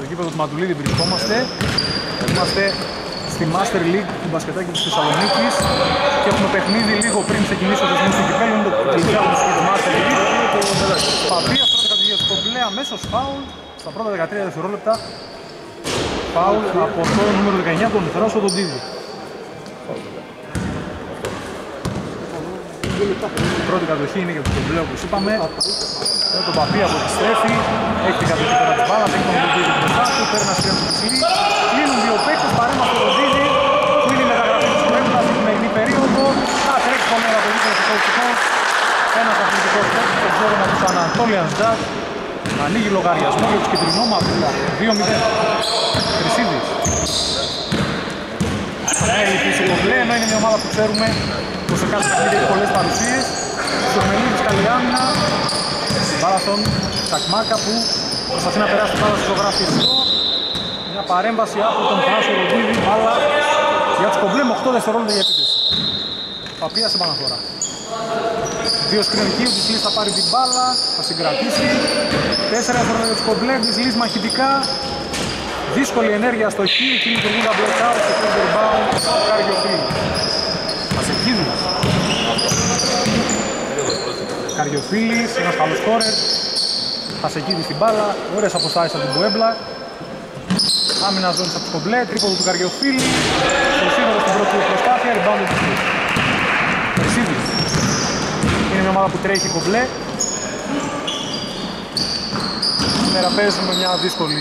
Στο γήπεδο του Μαντουλίδη βρισκόμαστε. Είμαστε στη Master League του μπασκετάκι της Θεσσαλονίκης και έχουμε παιχνίδι λίγο πριν ξεκινήσει ο δεσμός του κυπέλου το τελικά του Master League. Παπία πρώτη κατηγορία του κομπλέ, αμέσως φάουλ στα πρώτα 13 δευτερόλεπτα. Φάουλ από το νούμερο 19 τον Θράσο τον Τίδη. Η πρώτη κατοχή είναι για το κομπλέ όπως είπαμε. Με τον Παπία που επιστρέφει, έχει την κατοχή τώρα της μπάλας, έχει τον Τίδη μπροστά του, παίρνει ένα σκρέμμα του Σιλί. Κλείνουν δύο παίκτες, παρέμβαση τον Τίδη, που είναι η μεταγραφή της Κουέμπλα στην σημερινή περίοδο. Α, τρέχει πολύ από το δίκτυο του Κότσικος. Ένας αθλητικός παίκτης, το ξέρω με τους Ανατόλιαν Τζακ. Ανοίγει λογαριασμό για τους κεντρινόμαυρους. 2-0. Χρυσίδης. Ναι, η κομπλέ, ενώ είναι μια ομάδα που ξέρουμε πως σε κάθε παιχνίδι έχει πολλές παρουσίες. Σουρμελίδης καλή άμυνα. Μπάλα στον Τσακμάκα που προσπαθεί να περάσει την μπάλα στο γραφιστό. Μια παρέμβαση από τον Φράσο Ροδίδη, μπάλα για τους κομπλέ με 8 δευτερόλεπτα για επίθεση. Παπία σε επαναφορά. Δύο σκριν εκεί, ο Τισλής θα πάρει την μπάλα, θα συγκρατήσει. Τέσσερα δευτερόλεπτα για τους κομπλέ, Τισλής μαχητικά. Δύσκολη ενέργεια στο χ, εκεί λειτουργούν τα blackout και το rebound, Κάργιο Φίλ. Ασεκίδης. Καριοφίλης, ένας καλός σκόρερ. Ασεκίδης στην μπάλα, ωραίες αποστάσεις από την Πουέμπλα. Άμυνα ζώνης από το κομπλέ, τρίποδο του Καριοφίλη. Στο σύνολο στην πρώτη προσπάθεια, rebound του Φίλ. Περσίδης. Είναι μια ομάδα που τρέχει κομπλέ. Σήμερα παίζουμε μια δύσκολη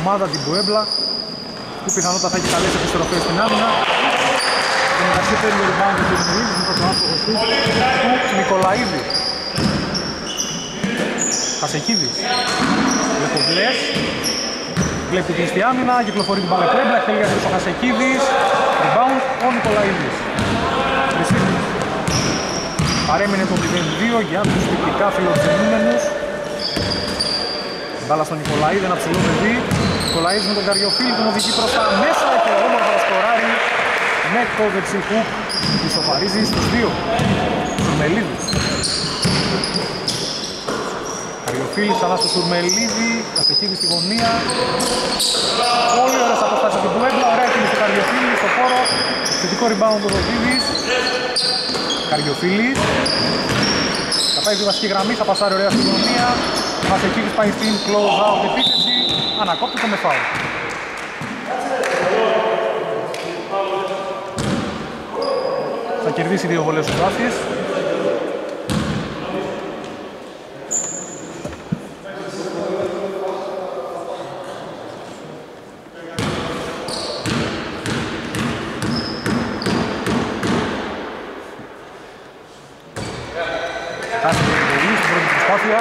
ομάδα την Πουέμπλα που πιθανότατα θα έχει καλές επιστροφές στην άμυνα. Στο μεταξύ παίρνει το rebound του Κουρμιλίδης με το άστοχο του του Νικολαίδη. Χασεχίδης. Λεκομπλές. Βλέπει την στη άμυνα, κυκλοφορεί την μπάλα Πουέμπλα, θέλει για ο Χασεκίδης. Rebound ο Νικολαίδης. Χρυσίδης. Παρέμεινε το 0-2 για τους τυπικά φιλοξενούμενους. Μπάλα στον Νικολαίδη, ένα ψηλό παιδί. Νικολαίδης με τον Καριοφίλη, τον οδηγεί προς τα μέσα και όμορφα σκοράρει με το δεξί χουπ. Ισοφαρίζει στους δύο. Σουρμελίδης. Καριοφίλης, αλλά στο Σουρμελίδη, Καστεχίδη στη γωνία. Πολύ ωραίες αποστάσεις από την Πουέμπλα, ωραία κίνηση του Καριοφίλη στο χώρο. Θετικό rebound του Ροδίδης. Καριοφίλης. Θα πάει τη βασική γραμμή, θα πασάρει ωραία στη γωνία. Βασεκίδης πάει στην close out επίθεση, ανακόπτει το με φάουλ. Κερδίσει δύο βολές στους βάθιες. Χάσει την βολή στην πρώτη προσπάθεια.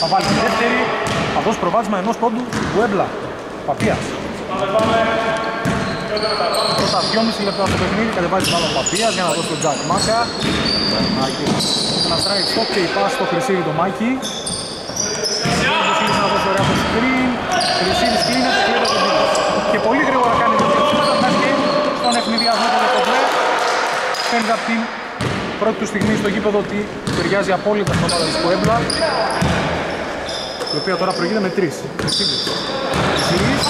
Θα βάλει τη δεύτερη, θα δώσει προβάδισμα ενός πόντου του Έμπλα, Παπίας. Πρώτα 2,5 λεπτά στο παιχνίδι, κατεβάζει μάλλον Παπίας για να δώσει τον Τζακ Μάκα. Ένα strike stop και η πάση στο Χρυσίδη το Μάκη. Χρυσίδης να δώσει ωραία το screen, Χρυσίδης κλείνεται, κλείνεται το δίλος. Και πολύ γρήγορα κάνει το διευθύνματα, φτάσει στον ευνηδιασμό του Δεκομπλέ. Φαίνεται από την πρώτη του στιγμή στο γήπεδο ότι ταιριάζει απόλυτα στην ομάδα της Κουέμπλα η οποία τώρα προηγείται με τρεις. Σίλης. Σίλης,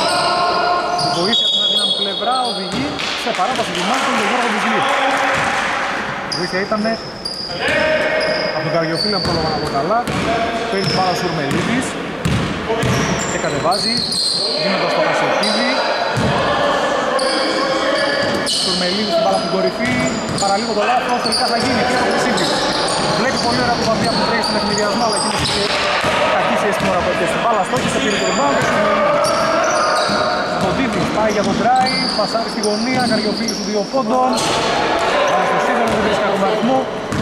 η βοήθεια την αδύναμη πλευρά οδηγεί σε παράβαση του Μάρκον τον Γιώργο Μπουζλή. Η βοήθεια ήταν από τον Καριοφίλη, αν πρόλαβα να πω καλά. Παίρνει την μπάλα ο Σουρμελίδης και κατεβάζει, δίνοντας το Κασελκίδη. Σουρμελίδης την μπάλα από την κορυφή, παραλίγο το λάθος, τελικά θα γίνει και το Χρυσίδης. Βλέπει πολύ ωραία τον Παπία που τρέχει στον ευνηδιασμό, αλλά εκείνος είχε κακή σχέση την ώρα που έπιασε την μπάλα, στόχισε, πήρε το rebound, ο Ντίδης πάει για τον τράι, πασάρει στη γωνία, Καριοφίλης του δύο πόντων. Αλλά στο σύνδεσμο δεν βρίσκει τον αριθμό,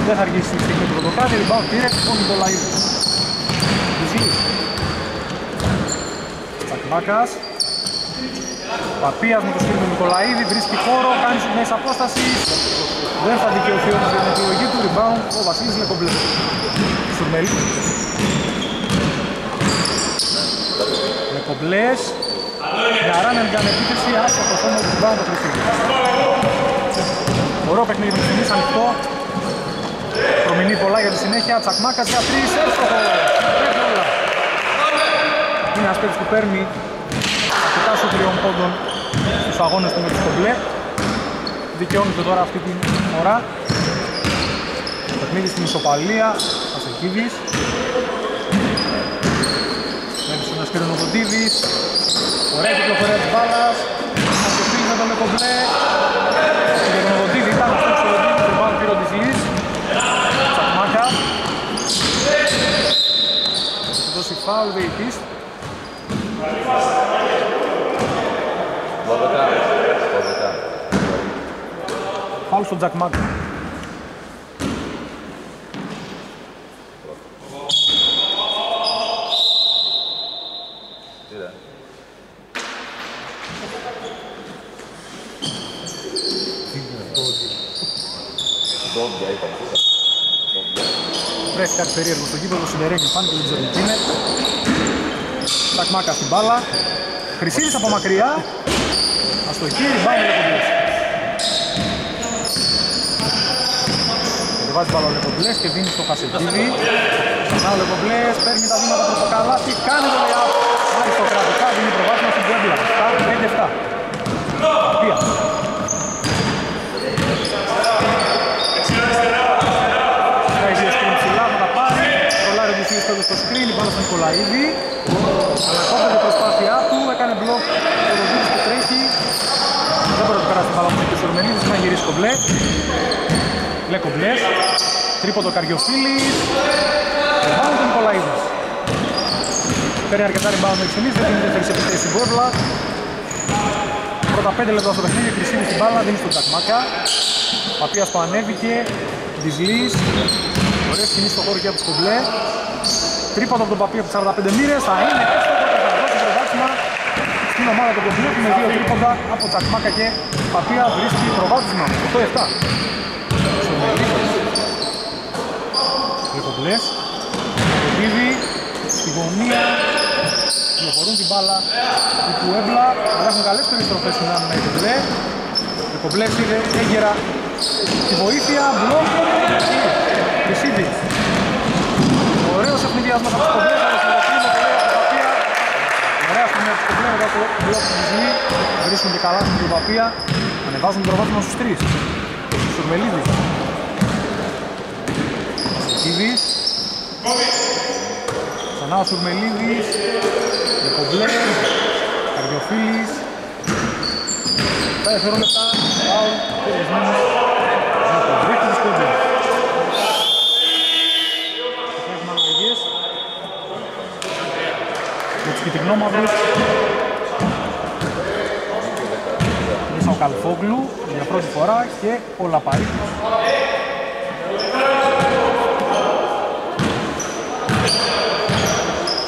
δεν θα αργήσει τη στιγμή του πρωτοκάτι, rebound πήρε, ο Νικολαίδης. Βυζής. Τσακμάκας. Παπίας με το σκύλο του Νικολαίδη, βρίσκει χώρο, κάνει σου μέσα απόσταση. Δεν θα δικαιωθεί όμως για την επιλογή του, rebound, ο Βασίλης Λεκομπλέ. Σουρμελίδης. Λεκομπλές, Για Ράνελ για επίθεση, άστοχος όμως του πάνω το χρυσίδι. Ωραίο παιχνίδι με στιγμής ανοιχτό. Προμηνεί πολλά για τη συνέχεια. Τσακμάκας για τρεις, εύστοχο. Είναι ένας παίκτης που παίρνει αρκετά σου τριών πόντων στους αγώνες του με τους κομπλέ. Δικαιώνεται τώρα αυτή την φορά. Παιχνίδι στην ισοπαλία, Ασεκίδης. Μένει στον ασκήριο Νοδοντίδης. Ωραία κυκλοφορία της μπάλας. Ασεκίδης με τον Λεκομπλέ. Και τον Νοδοντίδη ήταν αυτός ο Νοδοντίδης, τον πάνω πήρε της Λύς. Τσακμάκα. Δώσει φάουλ διητής. Φάουλ στον Τζακμάκα. Τι ήταν. Ντόμπια είπαμε. Ντόμπια. Βρέθηκε κάτι περίεργο στο γήπεδο, συντερένει πάνω και δεν ξέρω τι είναι. Τσακμάκα στην μπάλα. Χρυσίδης από μακριά. Αστοχή, ριμπάουν ο Λεκομπλές. Κατεβάζει μπάλα ο Λεκομπλές και δίνει στο Χασεντίδη. Ξανά ο Λεκομπλές, παίρνει τα βήματα προς το καλάθι, κάνει το λειά. Αριστοκρατικά δίνει προβάσμα στην Πουέμπλα. 7-5-7. Απία. Κάνει δύο σκριν ψηλά, θα τα πάρει. Ρολάρει ο Δυσίγης πέρα στο σκριν, η μπάλα στον Νικολαίδη. Ανακόπτει την προσπάθειά του, έκανε μπλοκ ο Ροδίδης που τρέχει. Δεν μπορεί να του περάσει την μπάλα μου και ο Σορμελίδης, να γυρίσει κομπλέ. Λε κομπλές. Τρίποντο Καριοφίλης. Rebound του Νικολαίδης. Παίρνει αρκετά rebound μέχρι στιγμής, δεν δίνει δεύτερης επιθέσεις στην Πουέβλα. Πρώτα 5 λεπτά στο παιχνίδι, Χρυσίνη στην μπάλα, δίνει στον Τζακμάκα. Παπίας που ανέβηκε, Δυσλής. Ωραία σκηνή στο χώρο και από τους κομπλέ. Τρίποντο από τον Παπία από 45 μοίρες, θα είναι εύστοχο και θα δώσει προβάδισμα στην ομάδα του κομπλέ με δύο τρίποντα από Τζακμάκα και Παπία βρίσκει προβάδισμα. 8-7. Στο Μελίδης. Οι κομπλές. Το Πίδι, στη γωνία, κυκλοφορούν την μπάλα του Πουέμπλα, αλλά έχουν καλές περιστροφές στην άμυνα οι κομπλέ. Οι κομπλές είδε έγκαιρα τη βοήθεια, μπλοκ, Χρυσίδη. Ωραίος ευνηδιασμός από τους κομπλές, αλλά στην αρχή με πολύ από την Παπία. Ωραία στιγμή από τους κομπλές μετά το μπλοκ του Ζλή. Βρίσκουν και καλά στην Παπία. Ανεβάζουν το προβάθμα στους τρεις. Σουρμελίδης. Σουρμελίδης. Ξανά ο Σουρμελίδης. Λεκομπλέ. Καρδιοφίλης. Τα δευτερόλεπτα. Πάω. Τελεσμένος. Με τον τρίτη της Κόντζερ. Έχουμε αλλαγές. Με τους κυτρινόμαυρους. Μέσα ο Καλφόγλου για πρώτη φορά και ο Λαπαρίτης.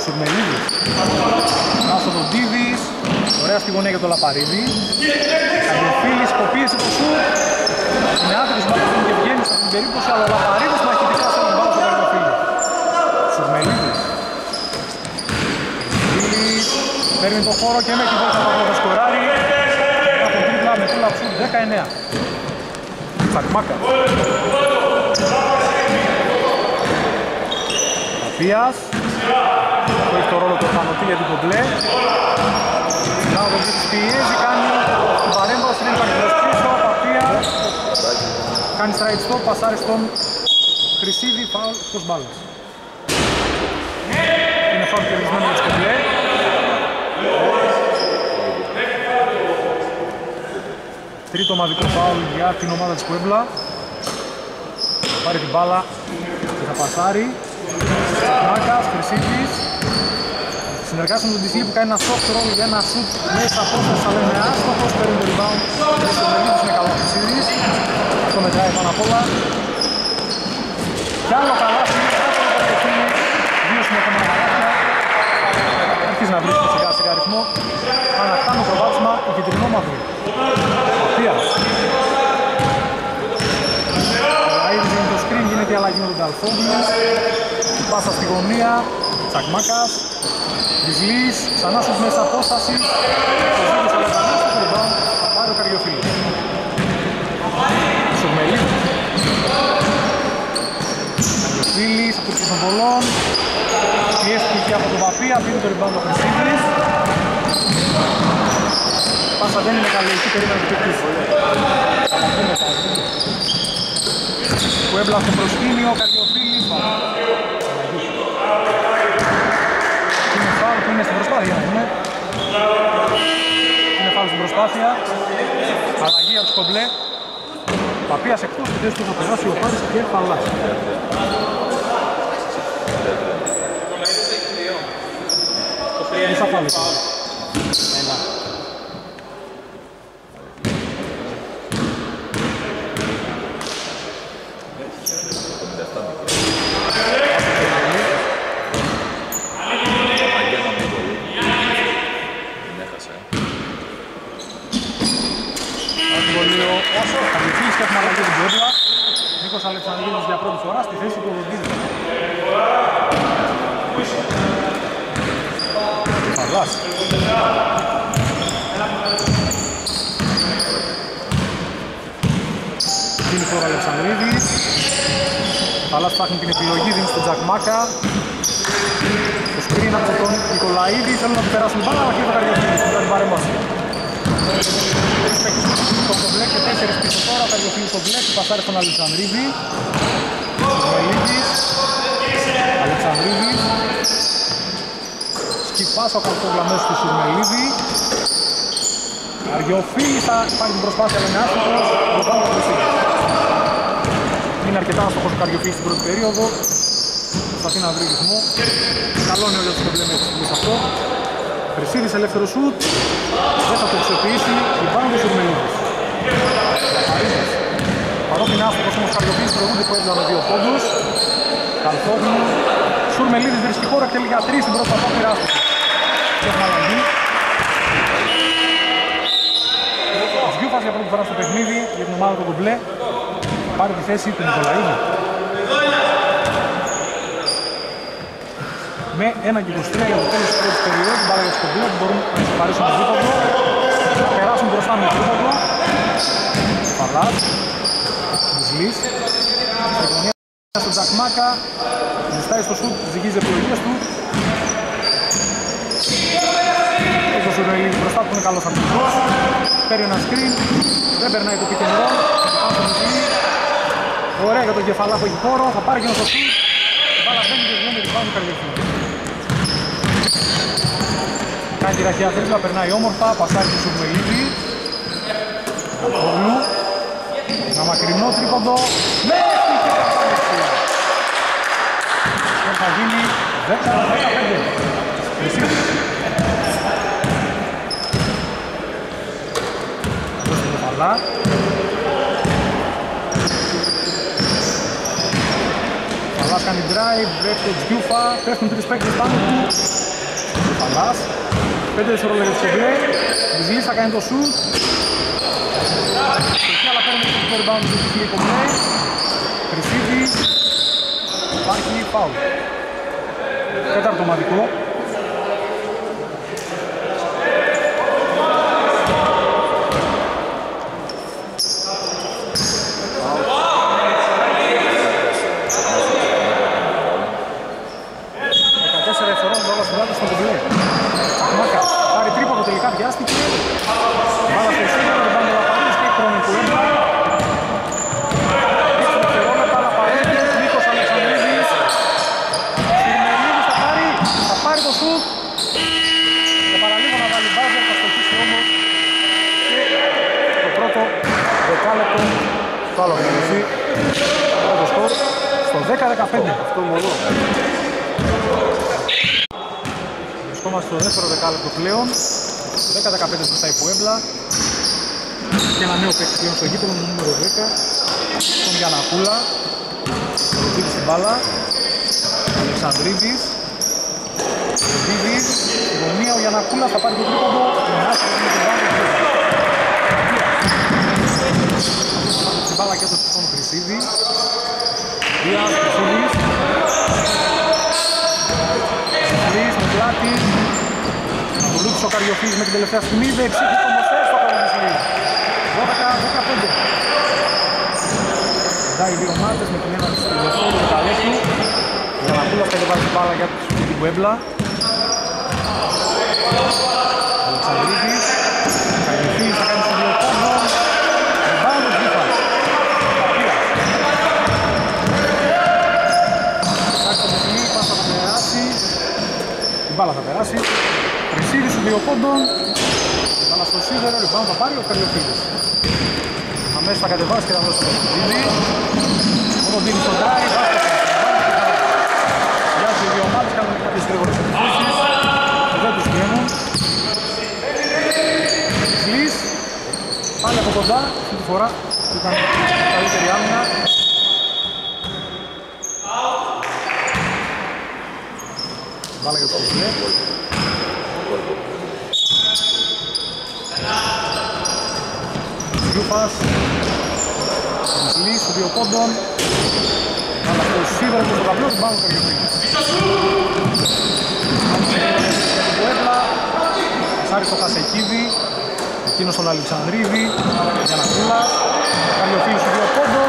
Σουρμελίδης. Άσο τον Ντίβις. Ωραία στη γωνία για τον Λαπαρίδη. Αγγελφίλης υποπίεση του σου. Είναι άδικος με αυτόν και βγαίνει σε αυτήν την περίπτωση, αλλά ο Λαπαρίδης μαχητικά σε τον μπάλα στον Αγγελφίλη. Σουρμελίδης. Αγγελφίλης. Παίρνει τον χώρο και με τη βόλτα από το σκοράρι. Από τρίπλα με τούλα ψου 19. Τσακμάκα. Παπίας. Αυτό έχει το ρόλο του οργανωτή για την κομπλέ. Να ο Βοδίτης πιέζει, κάνει την παρέμβαση, δεν υπάρχει προς πίσω, Παπίας. Κάνει straight stop, πασάρει στον Χρυσίδη, φάουλ εκτός μπάλας. Είναι φάουλ κερδισμένο για τις κομπλέ. Τρίτο ομαδικό φάουλ για την ομάδα της Κουέμπλα. Θα πάρει την μπάλα και θα πασάρει. Μάκας, Χρυσίδης. Συνεργάζεται με τον Τισλή που κάνει ένα soft roll για ένα shoot μέσα από όσα αλλά είναι άστοχος, παίρνει το rebound. Ο Μελίδης είναι καλό Χρυσίδης. Αυτό μετράει πάνω απ' όλα. Κι άλλο καλάθι, κάτω από το παιχνίδι. Δύο συνεχόμενα καλάθια. Αρχίζεις να βρίσκεις σιγά σιγά αριθμό. Ανακτάνε το προβάδισμα η κεντρινόμαυρη. Απίας. Ο Λαΐδης είναι το screen, γίνεται η αλλαγή με τον Καλφόγλου. Πάσα στη γωνία. Τσακμάκας. Ριζλής, ξανά στους μέσα απόστασης. Το ζήτησε αλλά ξανά στο rebound. Θα πάρει ο Καριοφίλης. Σουρμελίδης. Καριοφίλης, από τους Κοσμοβολών. Πιέστηκε από τον Παπία, πήρε το rebound ο Χρυσίδης. Πάσα δεν είναι καλή, εκεί περίμενε το παιχνίδι. Θα πούμε κάτι. Που έμπλα στο προσκήνιο, Καριοφίλης. Είναι φάουλ που είναι στην προσπάθεια να είναι. Είναι φάουλ στην προσπάθεια. Αλλαγή από τους κομπλέ. Παπίας εκτός του θέση του θα περάσει ο Πάρης και φαλάς. Μισά φάουλ. Ένα. Αγγέλμα με το Την έχασε. Συμβολίο Καρδιοφίλης και έχουμε αλλαγή την Πόντλα. Νίκος Αλεξανδρίνης για πρώτη φορά στη θέση του Οδοντίδη. Φαλάς. Δίνει τώρα Αλεξανδρίδης. Φαλάς ψάχνει την επιλογή, δίνει στον Τζακ Μάκα. Το σκριν από τον Νικολαίδη, θέλουν να του περάσουν μπάλα, αλλά κλείνει ο Καρδιοφίλης, μετά την παρεμβάση. Τον κομπλέ και τέσσερις πίσω τώρα, ο Καρδιοφίλης στο μπλε, πασάρει στον Αλεξανδρίδη. Μελίδης, Αλεξανδρίδης. Σκυπάς ο Καλκόγλαμός του Σουρμελίδη. Καρδιοφίλης θα πάρει την προσπάθεια, αλλά είναι άσχετος. Προπάνω το Χρυσίδης. Είναι αρκετά άστοχος ο Καρδιοφίλης στην πρώτη περίοδο. Προσπαθεί να βρει ρυθμό. Καλό νέο για τους κομπλέ μέχρι στιγμής αυτό. Χρυσίδης ελεύθερο σουτ. Δεν θα το αξιοποιήσει. Λιμπάνω το Σουρμελίδης. Παρίζας. Παρότι είναι άστοχος όμως Καρδιοφίλης προηγούνται που έβλαβε δύο πόντους. Καλφόγλου. Σουρμελίδης βρίσκει χώρα και λίγα τρεις στην πρώτη απόπειρα άστοχος. Και έχουμε αλλαγή. Σγιούφας για πρώτη φορά στο παιχνίδι για την ομάδα του Κομπλέ. Πάρει τη θέση του Νικολαίδη. με 1 και 23 για το τέλος της πρώτης περίοδου, μπάλα για τους κομπλέ που μπορούν να ισοπαρίσουν το δίποδο, να περάσουν μπροστά με το δίποδο. Παλάς, Μουσλής, στην γωνία στον Τζακμάκα, ζητάει στο σουτ, ζυγίζει επιλογές του. Έχει ο Σουρελίδης μπροστά που είναι καλός αμυντικός, παίρνει ένα screen, δεν περνάει το pick and roll, πάνω στο Ωραία για τον κεφαλά που έχει χώρο, θα πάρει και ένα στο σουτ, η μπάλα μπαίνει και βγαίνει rebound καρδιοφύλλου. Κάνει τη ραχαία τρίπλα, περνάει όμορφα, πασάρει του Σουρμελίδη. Κοβλού. Ένα μακρινό τρίποντο. Μέχρι και κατάληξη. Και θα γίνει 10-15. Χρυσίδης. Δώστε το κεφαλά. Παλάς κάνει drive, βρέπει το Τζιούφα, πέφτουν τρεις παίκτες πάνω του. Παλάς. 5 δευτερόλεπτα για το μπλε. Βυζλής θα κάνει το σουτ. Εκεί αλλά παίρνει το rebound τους Βυζλή κομπλέ. Χρυσίδης. Υπάρχει φάουλ. Τέταρτο ομαδικό. Δεκατέσσερα δευτερόλεπτα όλα στην στον κομπλέ. Τσακμάκα, πάρει τρίποδο τελικά βιάστηκε. Μπάλα στο σύνολο, δεν πάνε λαπαρούς και χρονικού έμπα. Έξι δευτερόλεπτα, λαπαρέντες, Νίκος Αλεξανδρίδης. Συρμελίδης θα πάρει, θα πάρει το σουτ. Και παραλίγο να βάλει μπάζερ, θα στοχίσει όμως. Και το πρώτο δεκάλεπτο το άλλο γνωριστεί. Το σκορ στο 10-15. Αυτό μόνο. Βρισκόμαστε στο δεύτερο δεκάλεπτο πλέον. 10-15 μπροστά η Πουέμπλα. Και ένα νέο παίκτη πλέον στο γήπεδο, νούμερο 10. Τον Γιανακούλα. Ρωτήρη στην μπάλα. Αλεξανδρίδης. Ρωτήρης. Στη γωνία ο Γιανακούλας θα πάρει το τρίποντο. Τον Άσο είναι την μπάλα. Στην μπάλα και το στον Χρυσίδη. Δίας, Χρυσίδης. Μελάτη. Ακολούθησε ο Καριοφίλης με την τελευταία στιγμή. Δεν εξήγησε το Μωστέ στο κόμμα της Λίγης. 12-15. Κοντά οι δύο ομάδες με την έναρξη του δεύτερου δεκαλέπτου. Ο Γιανακούλας κατεβάζει την μπάλα για την Κουέμπλα. Αλεξανδρίδης. Καριοφίλης θα κάνει στο δύο πόντο. Rebound ο Γκίφας. Παπίας. Ψάξει το παιχνίδι, πάσα θα περάσει. Η μπάλα θα περάσει. Χρυσίδης σου δύο πόντων. Η μπάλα στο σίδερο, rebound θα πάρει ο Καριοφίλης. Αμέσως θα κατεβάσει και θα δώσει το Κοντίνη. Ο Κοντίνη στον drive, βάσκεται. Βιάζει οι δύο ομάδες, κάνουν κάποιες γρήγορες επιθέσεις. Δεν τους βγαίνουν. Σλις. Πάλι από κοντά, αυτή τη φορά ήταν καλύτερη άμυνα. Μπάλα για το Κουσλέ. Γιούφας. Σλις, δύο πόντων. Αλλά στο σίδερο και στο ταμπλό του πάνω Καριοφίλης. Πουέμπλα, Σάρι στο Χασεκίδη, εκείνος στον Αλεξανδρίδη, Γιανακούλας, Καριοφίλης του δύο πόντων.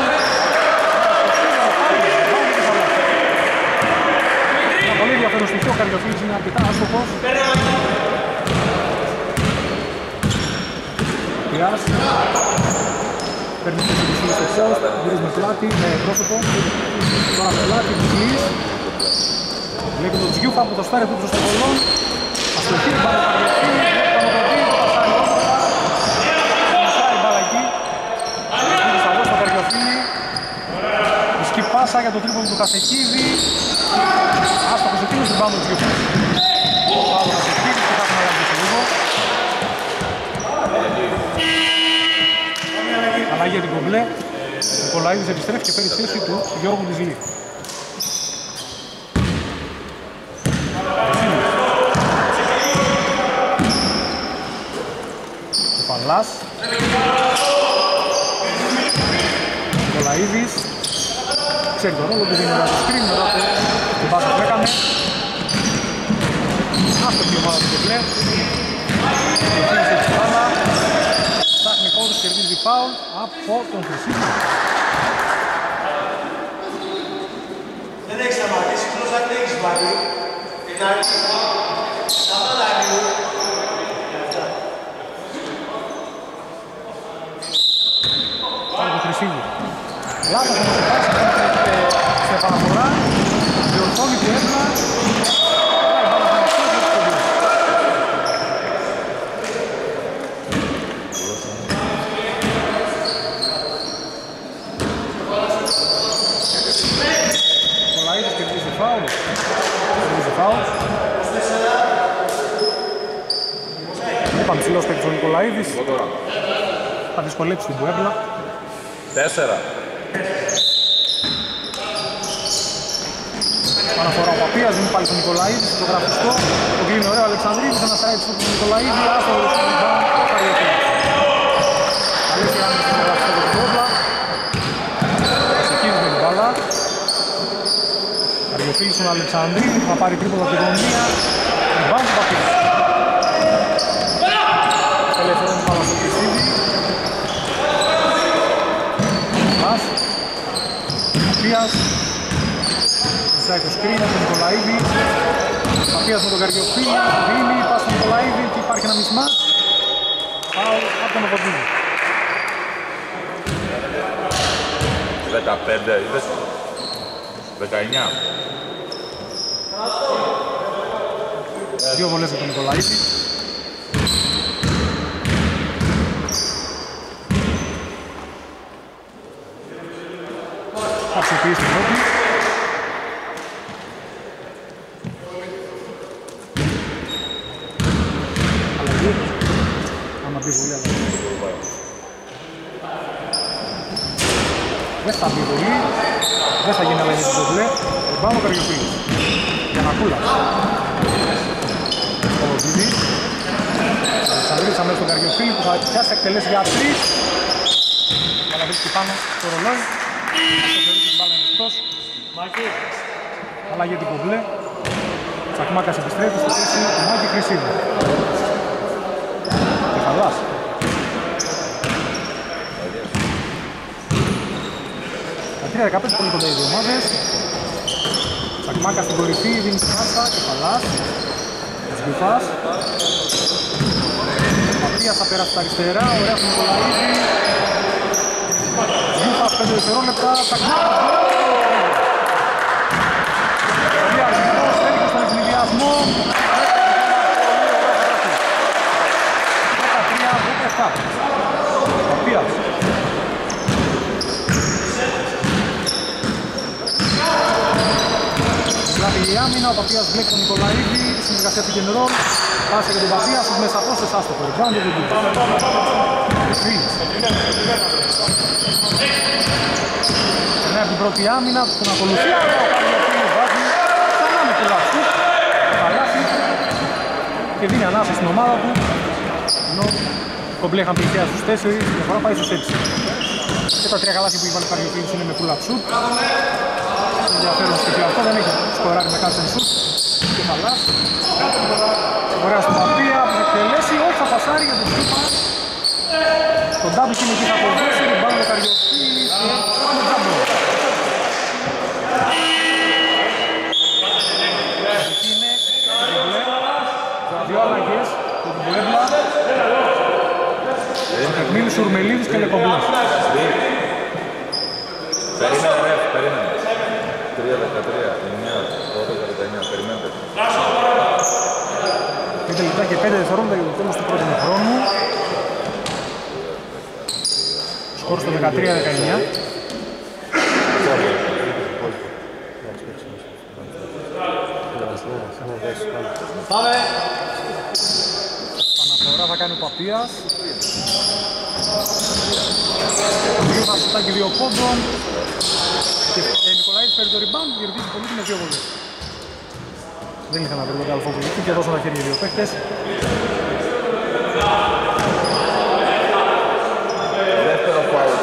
Ένα πολύ ενδιαφέρον στοιχείο, ο Καριοφίλης είναι αρκετά άστοχος. Πειράς. Παίρνει τις επισήμες στο post, γυρίζει με πλάτη, με πρόσωπο. Τώρα με πλάτη, Βουσλής. Βλέπει τον Τζιούφα που το σφαίρε του προς το κολόν. Αστοχή, μπάλα Καριοφίλη, πάνω το δίνει, πασάρει όμορφα. Μισάει η μπάλα εκεί. Καριοφίλης θα δώσει τον Καριοφίλη. Ισκή πάσα για το τρίπον του Κασεκίδη. Άστοχος εκείνος, την πάνω του Τζιούφας. Πάω Κασεκίδη και θα έχουμε αλλαγή σε λίγο. Αλλαγή για την κομπλέ. Ο Νικολαίδης επιστρέφει και παίρνει θέση του Γιώργου Διζλή. Κεφαλάς. Νικολαίδης. Ξέρει τον ρόλο του, δίνει ένα screen μετά το την πάσα που έκανε. Άστοχη η ομάδα του κομπλέ. Κεφαλής την μπάλα. Ψάχνει πόντους, κερδίζει φάουλ από τον Χρυσίδη. Δεν έχεις σταματήσει, απλώς αν έχεις βάλει και να ρίξεις τα μάλα λίγο. Πάλι το Χρυσίδη. Λάθος όμως η πάση, έρχεται σε επαναφορά. Διορθώνει και έρνα. Νικολαίδης κερδίζει φάουλ. Κερδίζει φάουλ. Είπαμε ψηλός παίκτης ο Νικολαίδης. Θα δυσκολέψει την Πουέμπλα. Τέσσερα. Αναφορά ο Παπίας, δίνει πάλι στον Νικολαίδη, στο γραφιστό. Το κλείνει ωραίο ο Αλεξανδρίδης, ένας side στον Νικολαίδη, άστο ο rebound, ο Καριωτής. Καλή σειρά με στο γραφιστό του Κόμπλα. Ξεκίνησε με την μπάλα. Καριωτής στον Αλεξανδρίδη, θα πάρει τρίποδο από τη γωνία. Rebound του Παπίας. Ελεύθερο την μπάλα στο Κριστίδη. Πας. Παπίας. Ζητάει το screen από τον Νικολαίδη. Παπίας με τον Καρδιοφίλη. Δίνει, πας στον Νικολαίδη και υπάρχει ένα μισμάτ. Πάω από τον Οδοντίνη. 15, είδες; 19. Δύο βολές για τον Νικολαίδη. Θα ψηφίσει την πρώτη. Αλλαγή. Άμα μπει βολή, αλλαγή. Δεν θα μπει βολή. Δεν θα γίνει αλλαγή στο μπλε. Πάμε Καριοφίλης. Για να κούλα. Ο Δίδης. Αλεξανδρίδης αμέσως τον Καριοφίλη που θα πιάσει εκτελέσει για τρεις. Αλλά βρίσκει πάνω στο ρολόι. Αυτό θεωρεί την μπάλα είναι εκτός. Αλλαγή για την κομπλέ. Τσακμάκας επιστρέφει στη θέση του Μάκη Χρυσίδου. Κεφαλάς. Τα 3-15 πολύ κοντά οι δύο ομάδες. Τσακμάκας στην κορυφή, δίνει την πάσα, κεφαλάς. Σγκουφάς. Μαπίας θα περάσει τα αριστερά, ωραία στον Νικολαίδη. Σγκουφάς 5 δευτερόλεπτα, Τσακμάκας. Πολύ αργός, τέλικος στον ευνηδιασμό. 13-17. Μαπίας. Η άμυνα, ο Παπίας βλέπει τον Νικολαίδη, συνεργασία του and roll, πάσε για τον Παπία, στους μέσα απόστες, άστοχο, rebound δεν του. Φίλης. Ναι, από την πρώτη άμυνα, τον ακολουθεί, αλλά ο Παπιοφίλης βάζει, ξανά με πολλά σουτ, καλάθι και δίνει ανάσα στην ομάδα του, ενώ κομπλέ είχαν πληθεία στους 4, η διαφορά πάει στους 6. Και τα τρία καλάθια που βάλει ο Παπιοφίλης είναι με pull-up shoot ενδιαφέρον στοιχείο αυτό, δεν έχει σκοράρει με κάθε σουτ και χαλάς. Ωραία στον Παπία, που θα εκτελέσει, όχι θα πασάρει για τον Κύπα. Στον double team εκεί θα αποδώσει, ριμπάνω ο Καριοφίλης και έχουμε double. Εκεί είναι το μπλε, δύο αλλαγές, το μπλέμπλα. Τεκμήλης, Ουρμελίδης και Λεκομπλές. Περίμενε, ρε, περίμενε. 3, 13, 9, 12, 19, περιμένετε. 5 λεπτά και 5 δευτερόλεπτα για το τέλος του πρώτου χρόνου. Σκορ στο 13-19. Πάμε. Παναφορά θα κάνει ο Παπίας. Δύο βασιτάκι δύο πόντων. Και ε, Νικολάης παίρνει το rebound, κερδίζει πολύ με δύο βολές. Δεν είχα να βρει τον Καλφό που και δώσαν τα χέρια οι δύο παίκτες. Δεύτερο φάουλ.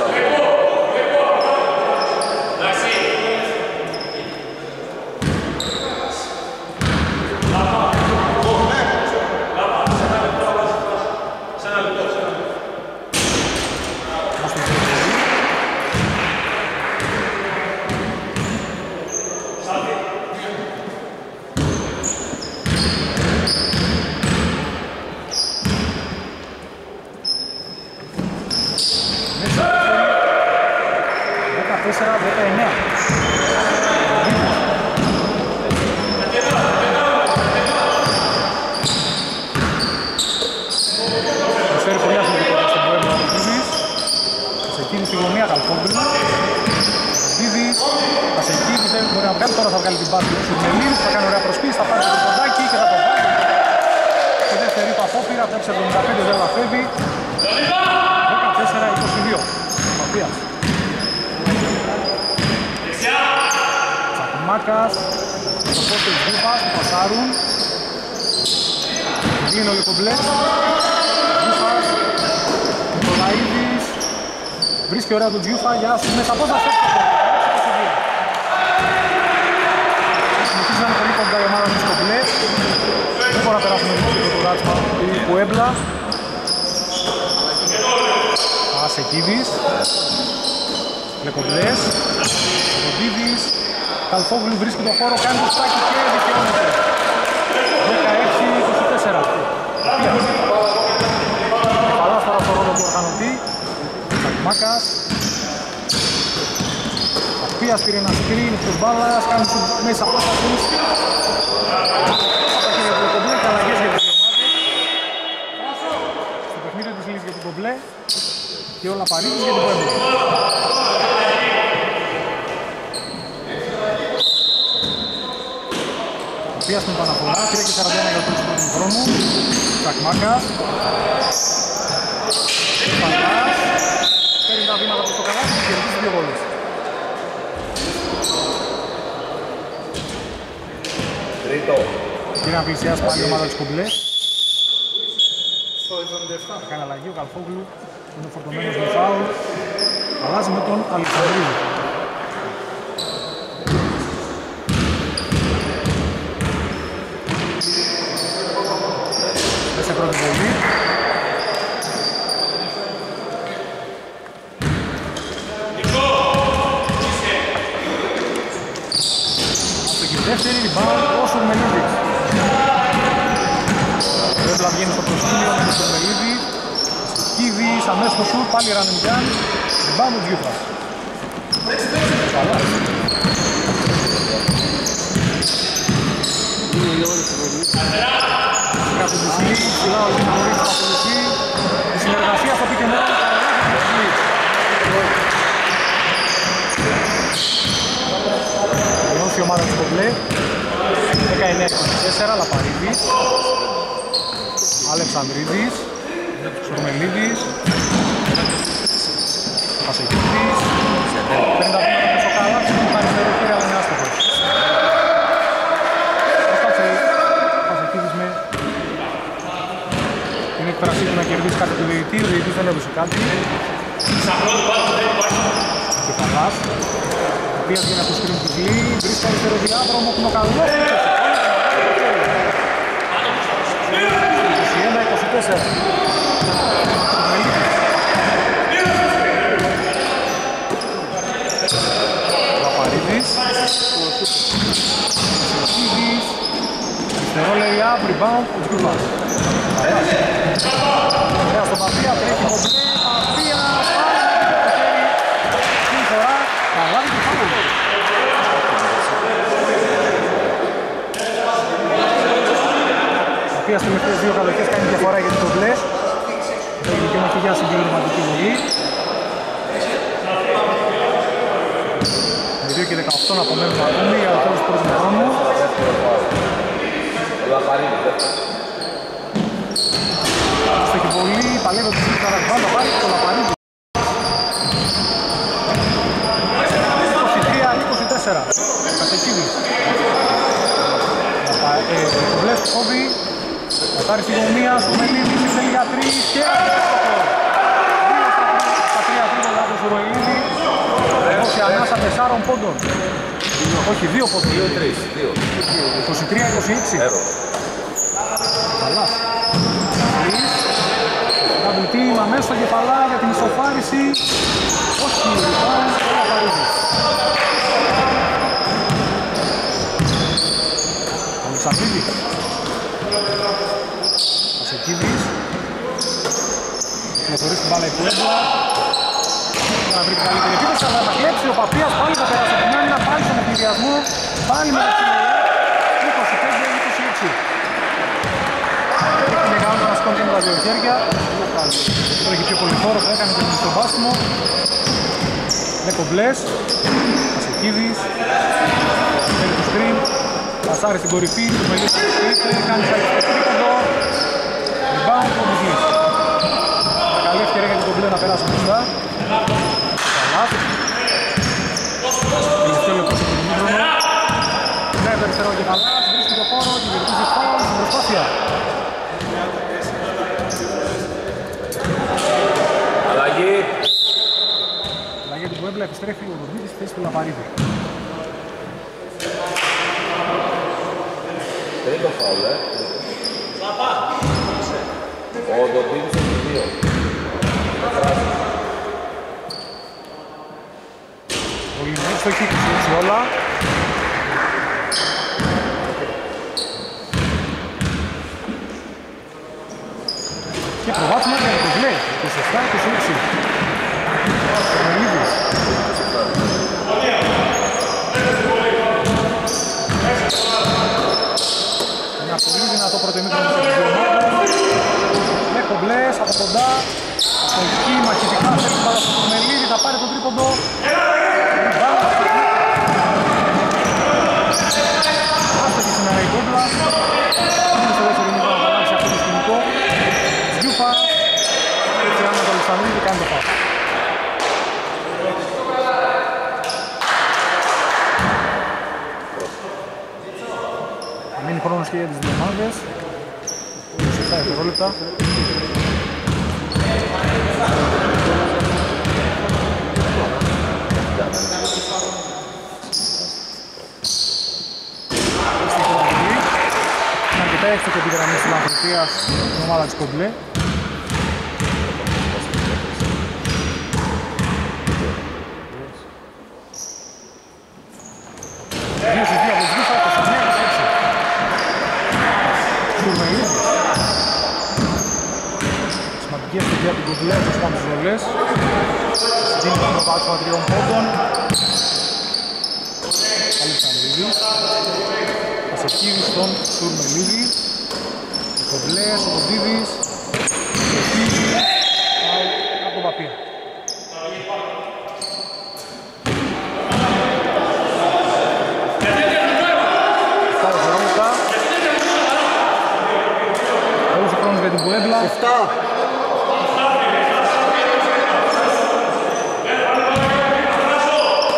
Μας τον ξέρει πολύ. Μέσα. 14-19. Προσφέρει πολύ αθλητικότητα στον πρώην ο Κούβης. Σε εκείνη στη γωνία Καλφόγκρου. Δίδης, Ασεκίδης δεν μπορεί να βγάλει, τώρα θα βγάλει την μπάσκετ του Σουρμελίδης, θα κάνει ωραία προσπίση, θα πάρει το ποντάκι και θα το βάλει. Στη δεύτερη του απόπειρα, το 75 δεν λαφεύει. 14-22. Παπίας. Τσακμάκας, το πόστο της Γκούπας, του πασάρουν. Βγαίνει ο Λεκομπλές. Γκούπας, Νικολαίδης, βρίσκει ωραία τον Τζιούφα για άσους μέσα από τα σέφτα Συνεχίζει να είναι πολύ κοντά η ομάδα του Σκοπλέ. Δεν μπορώ να περάσουμε λίγο το ράτσμα του Κουέμπλα. Ασεκίδης. Λεκομπλές. Κοντίδης. Καλφόγλου βρίσκει το χώρο, κάνει το στάκι και δικαιώνεται. 16-24. Καλά τώρα στο ρόλο του οργανωτή. Τσακμάκας. Απίας πήρε ένα σκριν εκτός μπάλας, κάνει σου μέσα από τα τους. Τα χέρια του κομπλέ και αλλαγές για τις δύο ομάδες. Στο παιχνίδι της λύσης για την κομπλέ και όλα παρήγεις για την πόμπλε. Απίας με επαναφορά, 3 και 41 για το τέλος του πρώτου χρόνου. Τσακμάκας. Παντάς. Παίρνει τα βήματα προς το καλάθι και κερδίζει δύο βόλες. Τρίτο. Κύριε να πλησιάσει πάλι η ομάδα της Κουμπλές. Στο 77. Θα κάνει αλλαγή ο Καλφόγλου. Είναι φορτωμένος με φάουλ. Αλλάζει με τον Αλεξανδρίου. πρώτη βολή. Αυτό και η δεύτερη rebound ο Σουρμελίδης. Πρέπει να βγαίνει στο προσκήνιο με τον Σουρμελίδη. Κίδης αμέσως στο σουτ, πάλι run and gun. Rebound ο Τζιούφας. Καλά. Κάτω του Σλί, ψηλά ο Λιμωρίς θα ακολουθεί. Η συνεργασία στο pick and roll. Ενώσει η ομάδα του Κομπλέ. 19-24, Λαπαρίδης. Αλεξανδρίδης. Σουρμελίδης. Πασεκίδης. Παίρνει τα βήματα πίσω καλά, ξεκινάει το αριστερό χέρι, αλλά είναι άστοχος. Έσταξε Πασεκίδης με την έκφρασή του να κερδίσει κάτι του διαιτητή, ο διαιτητής δεν έδωσε κάτι. Κεφαλάς. Ο οποίος βγαίνει από το σκριν του Γλή, βρίσκει αριστερό διάδρομο, Κνοκαλός. 21-24. Παπαρίδης. Σιλκίδης. Αριστερό λέει up, rebound, ο Τζιούβας. Ωραία στον Παπία, τρέχει κομπλέ, Παπία, πάλι με το χέρι. Αυτή η φορά, θα λάβει και φάουλ. Παπία στις τελευταίες δύο κατοχές κάνει διαφορά για την κομπλέ. Έχει δικαίωμα και για συμπληρωματική βολή. Με 2 και 18 να απομένουν ακόμη για το τέλος του πρώτου χρόνου. Στο έχει πολύ, παλεύει το σύγκριτα να βάλει, πάρει το λαπαρίδι. 23-24, Κατεκίδης. Το μπλες του κόβει, Κατάρει στη γωνία, στο Μελίδη, θέλει για τρεις και άστοχο. Δύο στα τρία τρίτο λάθος του Ροηλίδη. Δώσει ανάσα τεσσάρων πόντων. Όχι, δύο πόντων. 2-3, 2. 23-26. Έρο. Καλά. Double team αμέσως στο κεφαλά για την ισοφάριση. Όχι, λοιπόν, ο Λαπαρίδης. Αλεξανδρίδης. Ασεκίδης. Κυκλοφορεί στην μπάλα η Κουέμπλα. Να βρει την καλύτερη επίθεση, αλλά θα κλέψει ο Παπίας, πάλι θα περάσει από την άμυνα, πάλι στον εκκληδιασμό, πάλι με το 25-26. Είναι καλό να σκόνει και με τα δύο χέρια. Τώρα έχει πιο πολύ χώρο, το έκανε και στο μπάσιμο. Με κομπλές. Ασεκίδης. Θέλει το screen. Πασάρει στην κορυφή, του μελίζει το σκρίπτε, κάνει σάκι στο τρίποντο. Rebound, ο Μουζής. Καλή ευκαιρία για την κομπλέ να περάσει μπροστά. Καλά. Τελευταίο λεπτό στο ημίχρονο. Ναι, το αριστερό κεφαλάς, βρίσκει το χώρο και διεκδικήσει φάουλ στην προσπάθεια. Αλλαγή. Αλλαγή του Πουέμπλα επιστρέφει ο Δομίδης στη θέση του Λαπαρίδη. Τρίτο φάουλ, ε. Ο Ντοντίνης έχει δύο. Ο Λινέης το έχει 26 όλα. Και προβάδισμα για το μπλε. 27-26. Μελίδης. Ένα πολύ δυνατό πρώτο ημίχρονο σε δύο ομάδες. Με κομπλές από κοντά. Στο εκεί μαχητικά θέλει πάρα στο Μελίδη, θα πάρει το τρίποντο. Άστοχη σήμερα η κόμπλα. Είναι στο δεύτερο ημίχρονο να αλλάξει αυτό το σκηνικό. Γιούφα. Έτσι άμα το Αλεξανδρίδη κάνει το φάουλ. Θα μείνει χρόνος και για τις δύο ομάδες. 27 δευτερόλεπτα. Στην κομμάτι. Είναι αρκετά Πέφτει και τη γραμμή της Λανθρωπίας στην ομάδα της Κομπλέ. Δύο στις δύο από τους Βίστα, 29-26. Σουρμελίδης. Σημαντική ευκαιρία του Κομπλέ, όπως πάμε στις βολές. Δίνει τον βάτσμα τριών πόντων. Καλή Σανδρίδης. Πασεκίδης στον Σουρμελίδη. Ο Κομπλές, ο Κοντίδης. Ο Κοντίδης. Από τον Παπία. Αυτά δευτερόλεπτα. Όλος ο χρόνος για την Πουέμπλα. 7.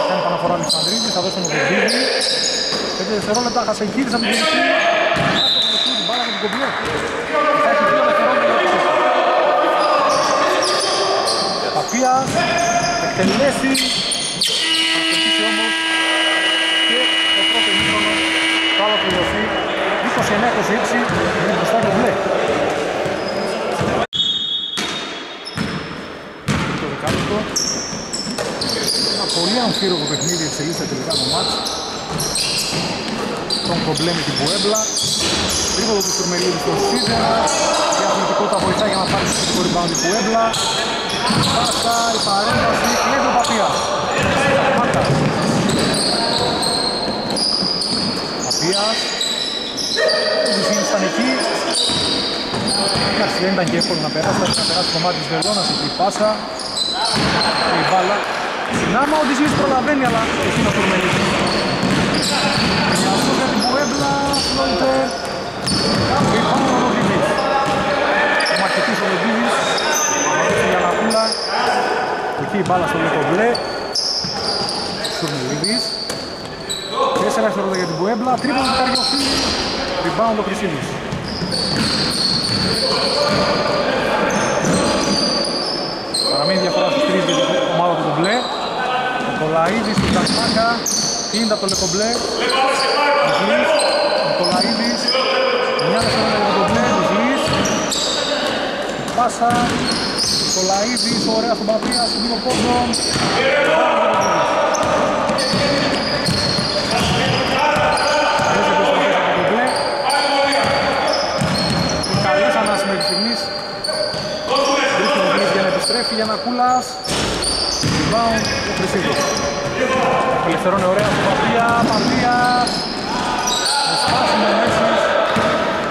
Κάνει παναφορά ο Αλεξανδρίδης, θα δώσει τον Κοντίδη. 5 δευτερόλεπτα, Χασεκίδης από την περιοχή. Κάτω από το σούτ, μπάλα με την κομπλέ. Θα έχει 2 δευτερόλεπτα για το σούτ. Παπίας, εκτελέσει. Θα κερδίσει όμως και το πρώτο ημίχρονο θα ολοκληρωθεί 29-26 με μπροστά το μπλε. Το δεκάλεπτο. Ένα πολύ αμφίρογο παιχνίδι εξελίσσεται τελικά το μάτς. Τον κομπλέ με την Πουέμπλα. Τρίποδο του Τουρμελίδη στον Σίδερα. Η αθλητικότητα βοηθάει για να πάρει στο θετικό rebound η Πουέμπλα. Πάσα, η παρέμβαση, κλέβει ο Παπίας. Μάρκας. Παπίας. Ο Ζησίνης ήταν εκεί. Εντάξει, δεν ήταν και εύκολο να περάσει, θα να περάσει το μάτι της Βελώνας εκεί η πάσα. Και η μπάλα. Συνάμα ο Ντισίους προλαβαίνει, αλλά εκεί να τουρμελίζει. Αυτό για την Πουέμπλα, Φλόιτερ. Και πάνω ο Ροδίδης. Ο μαχητής ο Ροδίδης. Για να πούλα. Εκεί η μπάλα στο λεπτό μπλε. Σουρμελίδης. 4 δευτερόλεπτα για την Πουέμπλα. Τρίπον του Καριοφίλη. Rebound ο Χρυσίδης. Παραμένει διαφορά στους τρεις για την ομάδα του Κομπλέ. Ο Κολαίδης του Τασμάκα. Κίνητα από το Λεκομπλέ. Μιχλής. Ο Κολαίδης. Μια δευτερόλεπτα για τον Κομπλέ. Μιχλής. Πάσα. Ο Κολαίδης. Ωραία στον Παπία. Στον λίγο πόντο. Παίζει επιστροφές από τον Κομπλέ. Οι καλές ανάσεις μέχρι στιγμής Βρίσκει ο Βίλης για να επιστρέφει για να κούλας. Rebound ο Χρυσίδης. Ελευθερώνει ωραία στο Παπία, Παπία. Με σπάσιμο Μέσης.